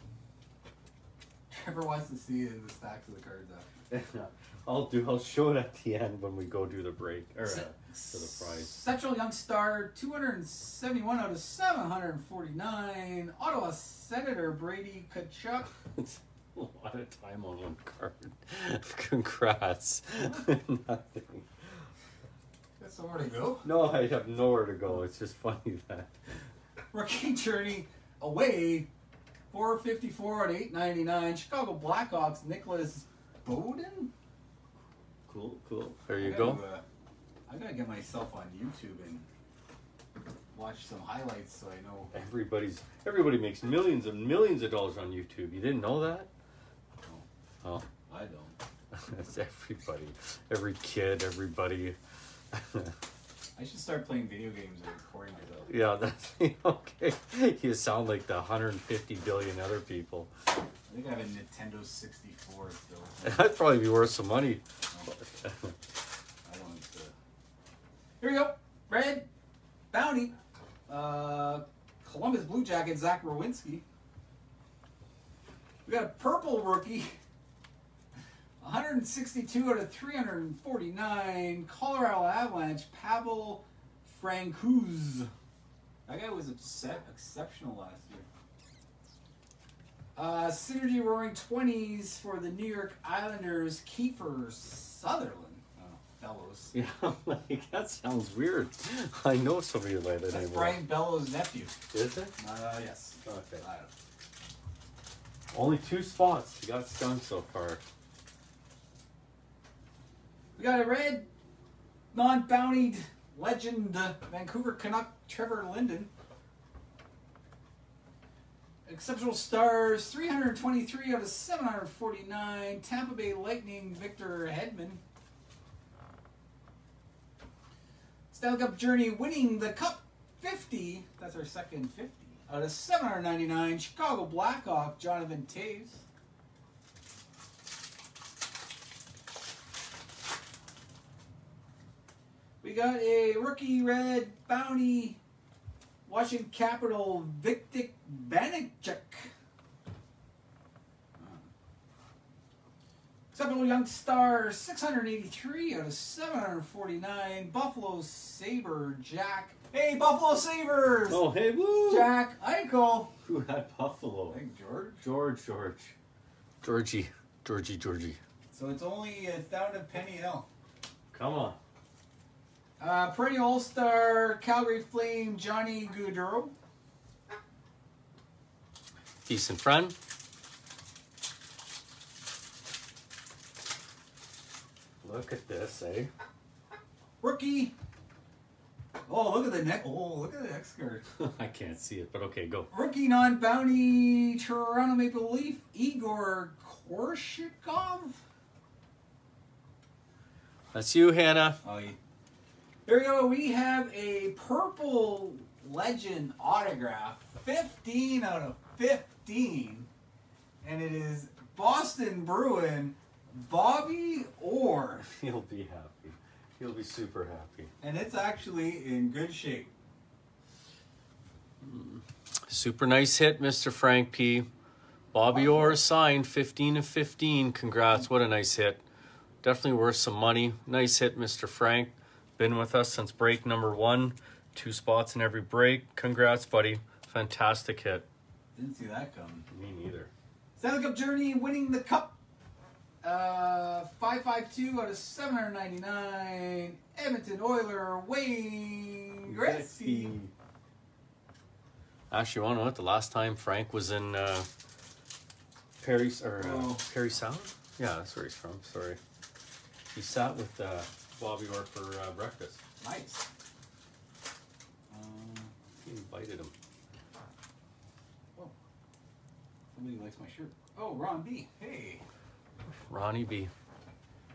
Trevor wants to see the stacks of the cards after. I'll do. I'll show it at the end when we go do the break or uh, Se- for the prize. Exceptional young star, 271 out of 749. Ottawa Senator Brady Tkachuk. A lot of time on one card. Congrats. Nothing. Got somewhere to go. No, I have nowhere to go. It's just funny that. Rookie journey away, 454 out of 899. Chicago Blackhawks, Nicolas Beaudin. Cool, cool. There you I go. gotta, uh, I gotta get myself on YouTube and watch some highlights so I know. Everybody's everybody makes millions and millions of dollars on YouTube. You didn't know that? Oh, I don't. that's everybody. Every kid, everybody. I should start playing video games and recording myself. yeah, that's okay. You sound like the 150 billion other people. I think I have a Nintendo 64 still. That'd probably be worth some money. I. Uh... Here we go. Red Bounty. Uh, Columbus Blue Jacket Zach Werenski. We got a purple rookie. 162 out of 349. Colorado Avalanche. Pavel Francouz. That guy was upset, exceptional last year. Uh, Synergy Roaring 20s for the New York Islanders, Kiefer Sutherland. Oh, Bellows. Yeah, I'm like that sounds weird. I know somebody by the That's name. of- Brian Bellows' nephew. Is it? Uh, yes. Okay. I don't- Only two spots. You got skunk so far. We got a red, non-bountied legend, uh, Vancouver Canuck Trevor Linden. Exceptional stars, 323 out of 749. Tampa Bay Lightning, Victor Hedman. Stanley Cup Journey winning the Cup 50. That's our second 50. Out of 799. Chicago Blackhawk, Jonathan Toews. We got a rookie red bounty Washington Capital Victor Banachek. Acceptable young star 683 out of 749. Buffalo Saber Jack. Hey, Buffalo Sabers! Oh, hey, woo! Jack Eichel. Who had Buffalo? Hey, George. George, George. Georgie, Georgie, Georgie. So it's only it's down to Penny L. Come on. Uh, perennial All Star Calgary Flame Johnny Gaudreau. Decent friend. Look at this, eh? Rookie. Oh, look at the neck. Oh, look at the neck skirt. I can't see it, but okay, go. Rookie non-bounty Toronto Maple Leaf Egor Korshkov. That's you, Hannah. Oh, yeah. Here we go. We have a purple legend autograph, 15 out of 15, and it is Boston Bruin Bobby Orr. He'll be happy. He'll be super happy. And it's actually in good shape. Super nice hit, Mr. Frank P. Bobby Orr signed 15 of 15. Congrats. What a nice hit. Definitely worth some money. Nice hit, Mr. Frank. Been with us since break number one. Two spots in every break. Congrats, buddy. Fantastic hit. Didn't see that coming. Me neither. Stanley Cup Journey winning the cup. Uh, 552 out of 799. Edmonton Oiler, Wayne Gretzky. Actually, you want to know what? The last time Frank was in uh, Parry or uh, Oh. Parry Sound? Yeah, that's where he's from. Sorry. He sat with uh, Bobby Orr for uh, breakfast. Nice. Um, He invited him. Oh, somebody likes my shirt. Oh, Ron B. Hey. Ronnie B.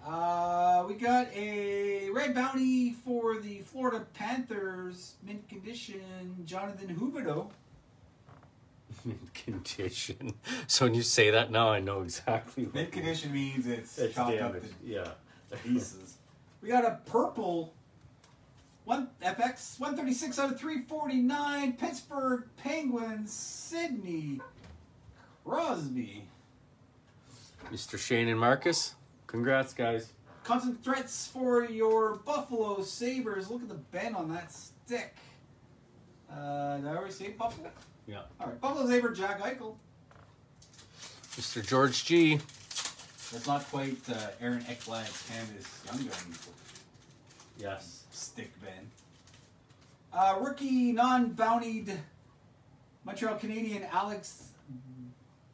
Uh, we got a red bounty for the Florida Panthers, mint condition, Jonathan Huberdeau. Mint condition. So when you say that now, I know exactly what Mint condition means it's, it's chopped damaged. up Yeah. to pieces. We got a purple one FX 136 out of 349 Pittsburgh Penguins Sidney Crosby. Mr. Shane and Marcus, congrats, guys. Constant threats for your Buffalo Sabres. Look at the bend on that stick. Uh, did I already say Buffalo? Yeah. All right, Buffalo Sabre Jack Eichel. Mr. George G. That's not quite uh, Aaron Ekblad's Canvas Young Gun Yes. stick bend. Uh, rookie non-bountied Montreal Canadian Alex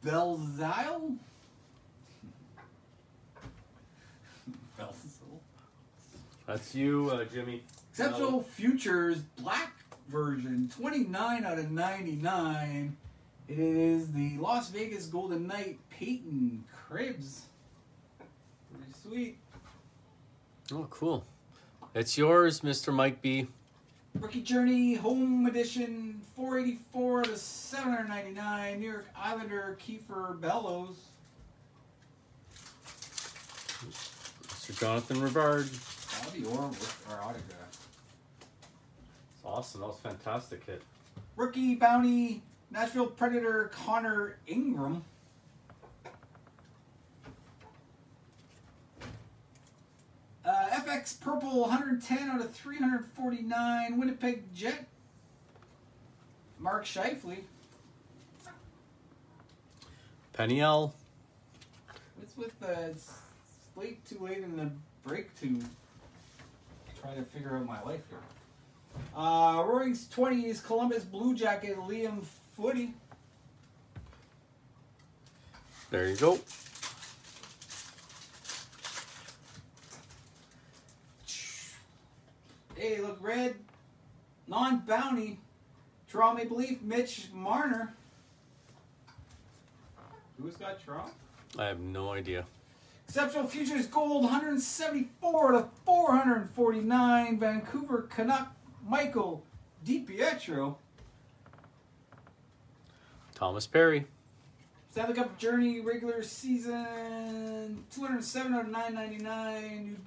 Belzile. Belzile. That's you, uh, Jimmy. Exceptional Futures Black version, 29 out of 99. It is the Las Vegas Golden Knight Peyton Krebs. Pretty sweet. Oh, cool. It's yours, Mr. Mike B. Rookie Journey Home Edition, 484 to 799. New York Islander Kieffer Bellows. Mr. Jonathan Rivard. Bobby Orr with our autograph. It's awesome. That was a fantastic hit. Rookie Bounty Nashville Predator Connor Ingram. Uh, FX Purple 110 out of 349. Winnipeg Jet. Mark Scheifele. Penny L. What's with the it's late too late in the break to try to figure out my life here. Uh, Roaring's 20s Columbus Blue Jacket Liam Foudy. There you go. Hey, look, red. Non bounty. Toronto Maple Leaf, Mitch Marner. Who's got Toronto? I have no idea. Exceptional Futures Gold, 174 to 449. Vancouver Canuck, Michael DiPietro. Thomas Perry. Stanley Cup Journey regular season, 207 out of 999. New,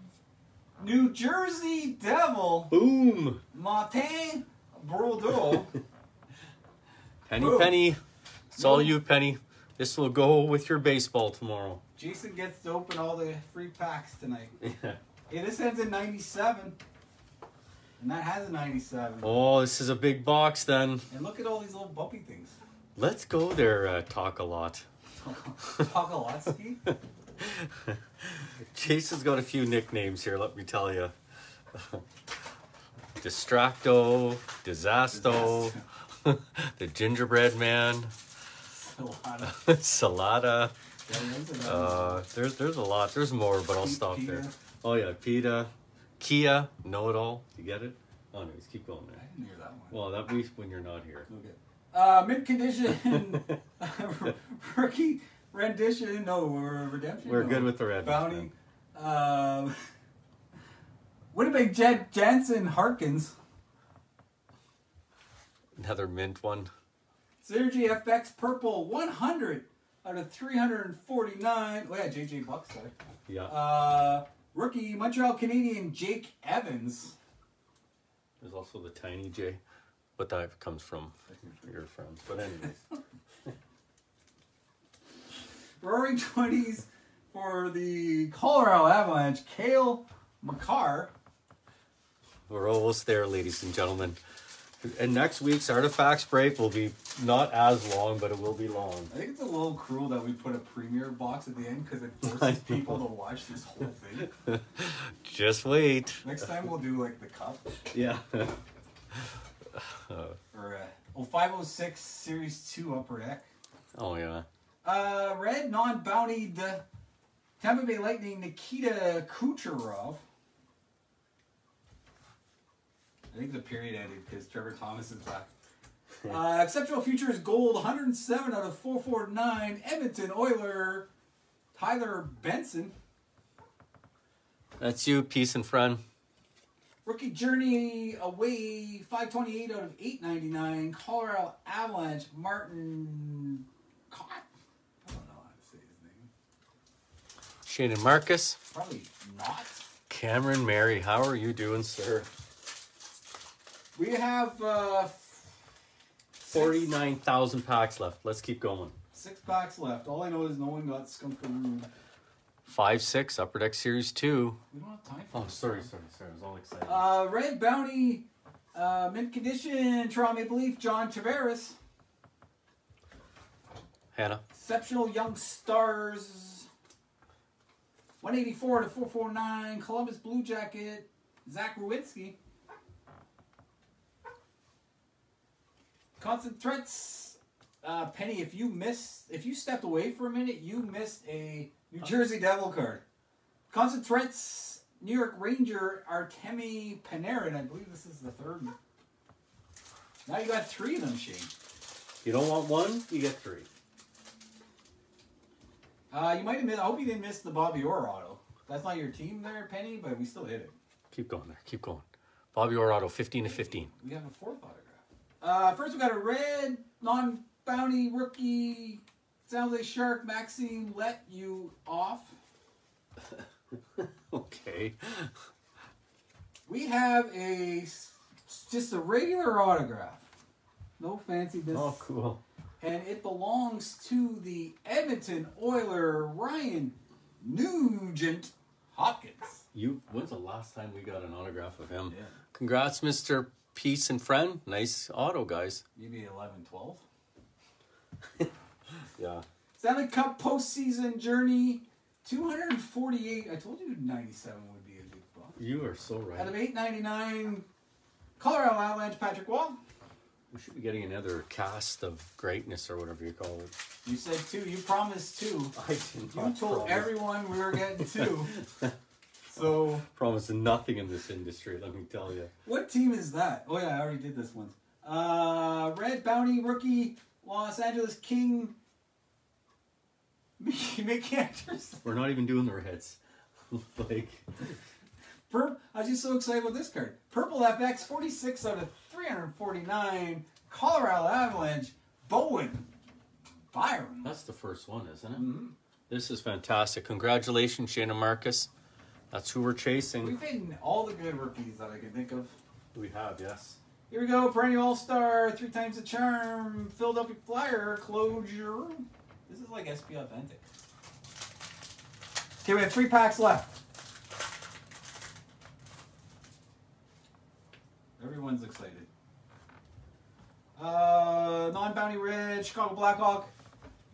New Jersey Devil, Boom. Martin Brodeur. Penny, Boom. Penny. It's all you, Penny. This will go with your baseball tomorrow. Jason gets to open all the free packs tonight. Yeah. Hey, this ends in 97. And that has a 97. Oh, this is a big box then. And look at all these little bumpy things. Let's go there, uh, talk a lot. Pogolotsky. Jason's got a few nicknames here, let me tell you. Distracto, Disasto, the Gingerbread Man, a lot of. Salada. Yeah, those are the- Uh, there's there's a lot. There's more, but I'll stop there. Oh yeah, Peta, Kia, Know It All. You get it? Oh, anyways, keep going I there. didn't hear that one. Well, that be when you're not here. Okay. Uh, mid condition rookie rendition. No, we're redemption. We're no. good with the red. bounty. Um, Winnipeg Jet Jansen Harkins. Another mint one. Synergy FX Purple 100 out of 349. Oh yeah, JJ Buck, sorry. Yeah. Uh, rookie Montreal Canadian Jake Evans. There's also the tiny J, but that comes from your friends. But anyways, Roaring 20s for the Colorado Avalanche, Cale Makar. we're almost there, ladies and gentlemen. And next week's artifacts break will be not as long, but it will be long. I think it's a little cruel that we put a premiere box at the end because it forces people to watch this whole thing. Just wait. Next time we'll do like the cup Yeah. or uh, oh, 506 Series 2 Upper Deck. oh yeah. Uh, red non-bountied uh, Tampa Bay Lightning Nikita Kucherov. I think the period ended because Trevor Thomas is back. Uh, exceptional futures gold 107 out of 449 Edmonton Oiler Tyler Benson. That's you, peace and friend. Rookie Journey away 528 out of 899 Colorado Avalanche Martin Kaut. I don't know how to say his name. Shane and Marcus. Probably not. Cameron Mary, how are you doing, sir? We have uh, six- 49,000 packs left. Let's keep going. Six packs left. All I know is no one got Skunkaroo. 5 6, Upper Deck Series 2. We don't have time for Oh, this. sorry, sorry, sorry. I was all excited. Uh, Red Bounty, uh, mint condition, Toronto Maple Leaf, John Tavares. Hannah. Exceptional Young Stars. 184 to 449. Columbus Blue Jacket. Zach Werenski. Constant threats. Uh, Penny, if you missed, if you stepped away for a minute, you missed a New Jersey Devil card. Constant threats. New York Ranger Artemi Panarin. I believe this is the third. Now you got three of them, Shane. You don't want one, you get three. Uh, you might have missed. I hope you didn't miss the Bobby Orr auto. That's not your team there, Penny, but we still hit it. Keep going there. Keep going. Bobby Orr Auto, 15 to 15. We have a fourth autograph. Uh, first we got a red non-bounty rookie. Sounds like Shark Maxime let you off. okay. We have a just a regular autograph. No fancy business. Oh, cool. And it belongs to the Edmonton Oiler Ryan Nugent Hopkins. You. When's the last time we got an autograph of him? Yeah. Congrats, Mr. Peace and Friend. Nice auto, guys. Maybe 11, 12. Yeah. Stanley Cup postseason journey, 248. I told you 97 would be a big bump. You are so right. Out of 899, Colorado Avalanche, Patrick Roy. We should be getting another cast of greatness or whatever you call it. You said two. You promised two. I did not You told everyone we were getting two. so, Promise nothing in this industry, let me tell you. what team is that? Oh, yeah, I already did this once. Uh, Red Bounty rookie, Los Angeles King. Mickey, Mickey Anderson. We're not even doing the Reds. like, Pur- I was just so excited about this card. Purple FX, 46 out of 349. Colorado Avalanche, Bowen, Byram. that's the first one, isn't it? Mhm. This is fantastic. Congratulations, Shannon Marcus. That's who we're chasing. We've hit all the good rookies that I can think of. We have, yes. Here we go, perennial All Star, three times the charm, Philadelphia Flyer, closure. This is like SP Authentic. Okay, we have three packs left. Everyone's excited. Uh, non-bounty red, Chicago Blackhawk,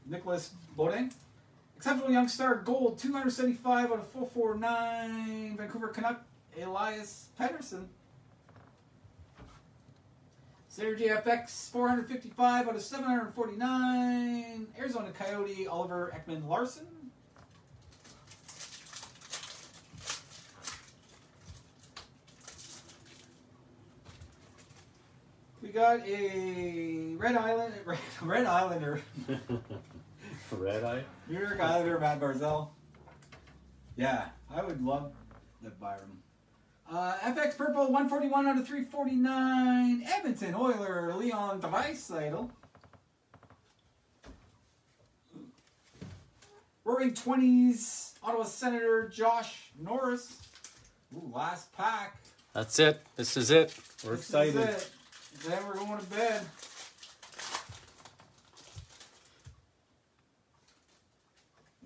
Nicolas Beaudin. Exceptional young star, gold, 275 out of 449. Vancouver Canuck, Elias Pettersson. Synergy FX 455 out of 749. Arizona Coyote Oliver Ekman Larsson. We got a Red Island Red, Red Islander Red Eye? New York Islander Matt Barzal. Yeah, I would love that Byram. Uh, FX Purple 141 out of 349. Edmonton Oiler Leon Draisaitl. Roaring 20s, Ottawa Senator Josh Norris. Ooh, last pack. That's it. This is it. We're This is excited. Then we're going to bed.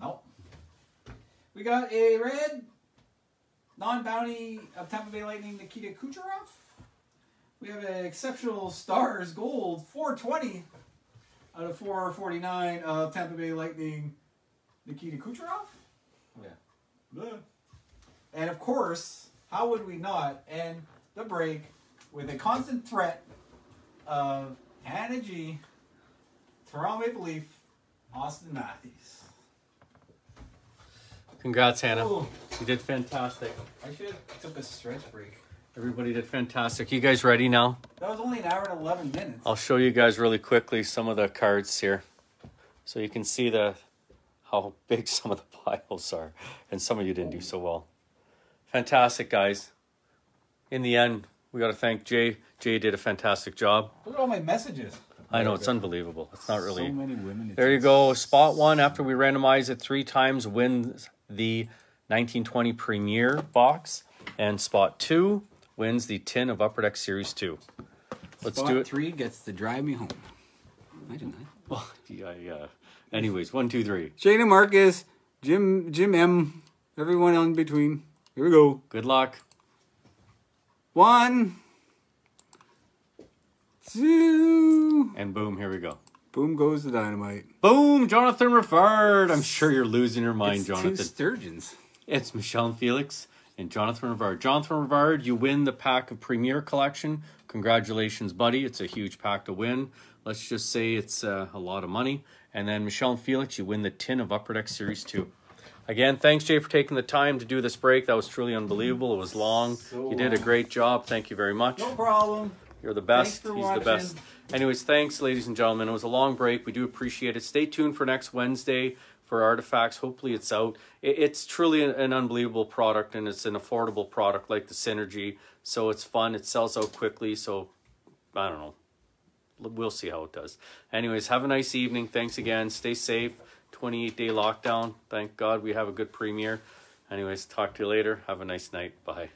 Nope. We got a red non-bounty of Tampa Bay Lightning Nikita Kucherov. We have an exceptional stars gold 420 out of 449 of Tampa Bay Lightning Nikita Kucherov. Yeah. And of course, how would we not end the break with a constant threat of Hannah G, Toronto Maple Leaf, Auston Matthews. Congrats, Hannah. Ooh, You did fantastic. I should have took a stretch break. Everybody did fantastic. You guys ready now? That was only an hour and 11 minutes. I'll show you guys really quickly some of the cards here. So you can see the how big some of the piles are. And some of you didn't do so well. Fantastic, guys. In the end, we got to thank Jay. Jay did a fantastic job. Look at all my messages. I know, it's unbelievable. It's not really. So many women. There you go. Spot one after we randomize it three times wins the 1920 Premier box, and spot two wins the tin of Upper Deck Series two. Let's Spot do it. three gets to drive me home. Imagine that. Well, yeah, yeah. Anyways, one, two, three. Shane and Marcus, Jim, Jim M, everyone in between. Here we go. Good luck. One, two. And boom, here we go. Boom goes the dynamite. Boom, Jonathan Rivard. I'm sure you're losing your mind, It's two Jonathan. sturgeons. It's Michelle and Felix and Jonathan Rivard. Jonathan Rivard, you win the pack of Premier Collection. Congratulations, buddy. It's a huge pack to win. Let's just say it's uh, a lot of money. And then Michelle and Felix, you win the tin of Upper Deck Series 2. Again, thanks, Jay, for taking the time to do this break. That was truly unbelievable. It was long. So you did a great job. Thank you very much. No problem. You're the best. He's the best. Anyways, thanks, ladies and gentlemen. It was a long break. We do appreciate it. Stay tuned for next Wednesday for artifacts. Hopefully, it's out. It's truly an, an unbelievable product, and it's an affordable product like the Synergy. So it's fun. It sells out quickly. So I don't know. We'll see how it does. Anyways, have a nice evening. Thanks again. Stay safe. 28 day lockdown. Thank God we have a good premiere. Anyways, talk to you later. Have a nice night. Bye.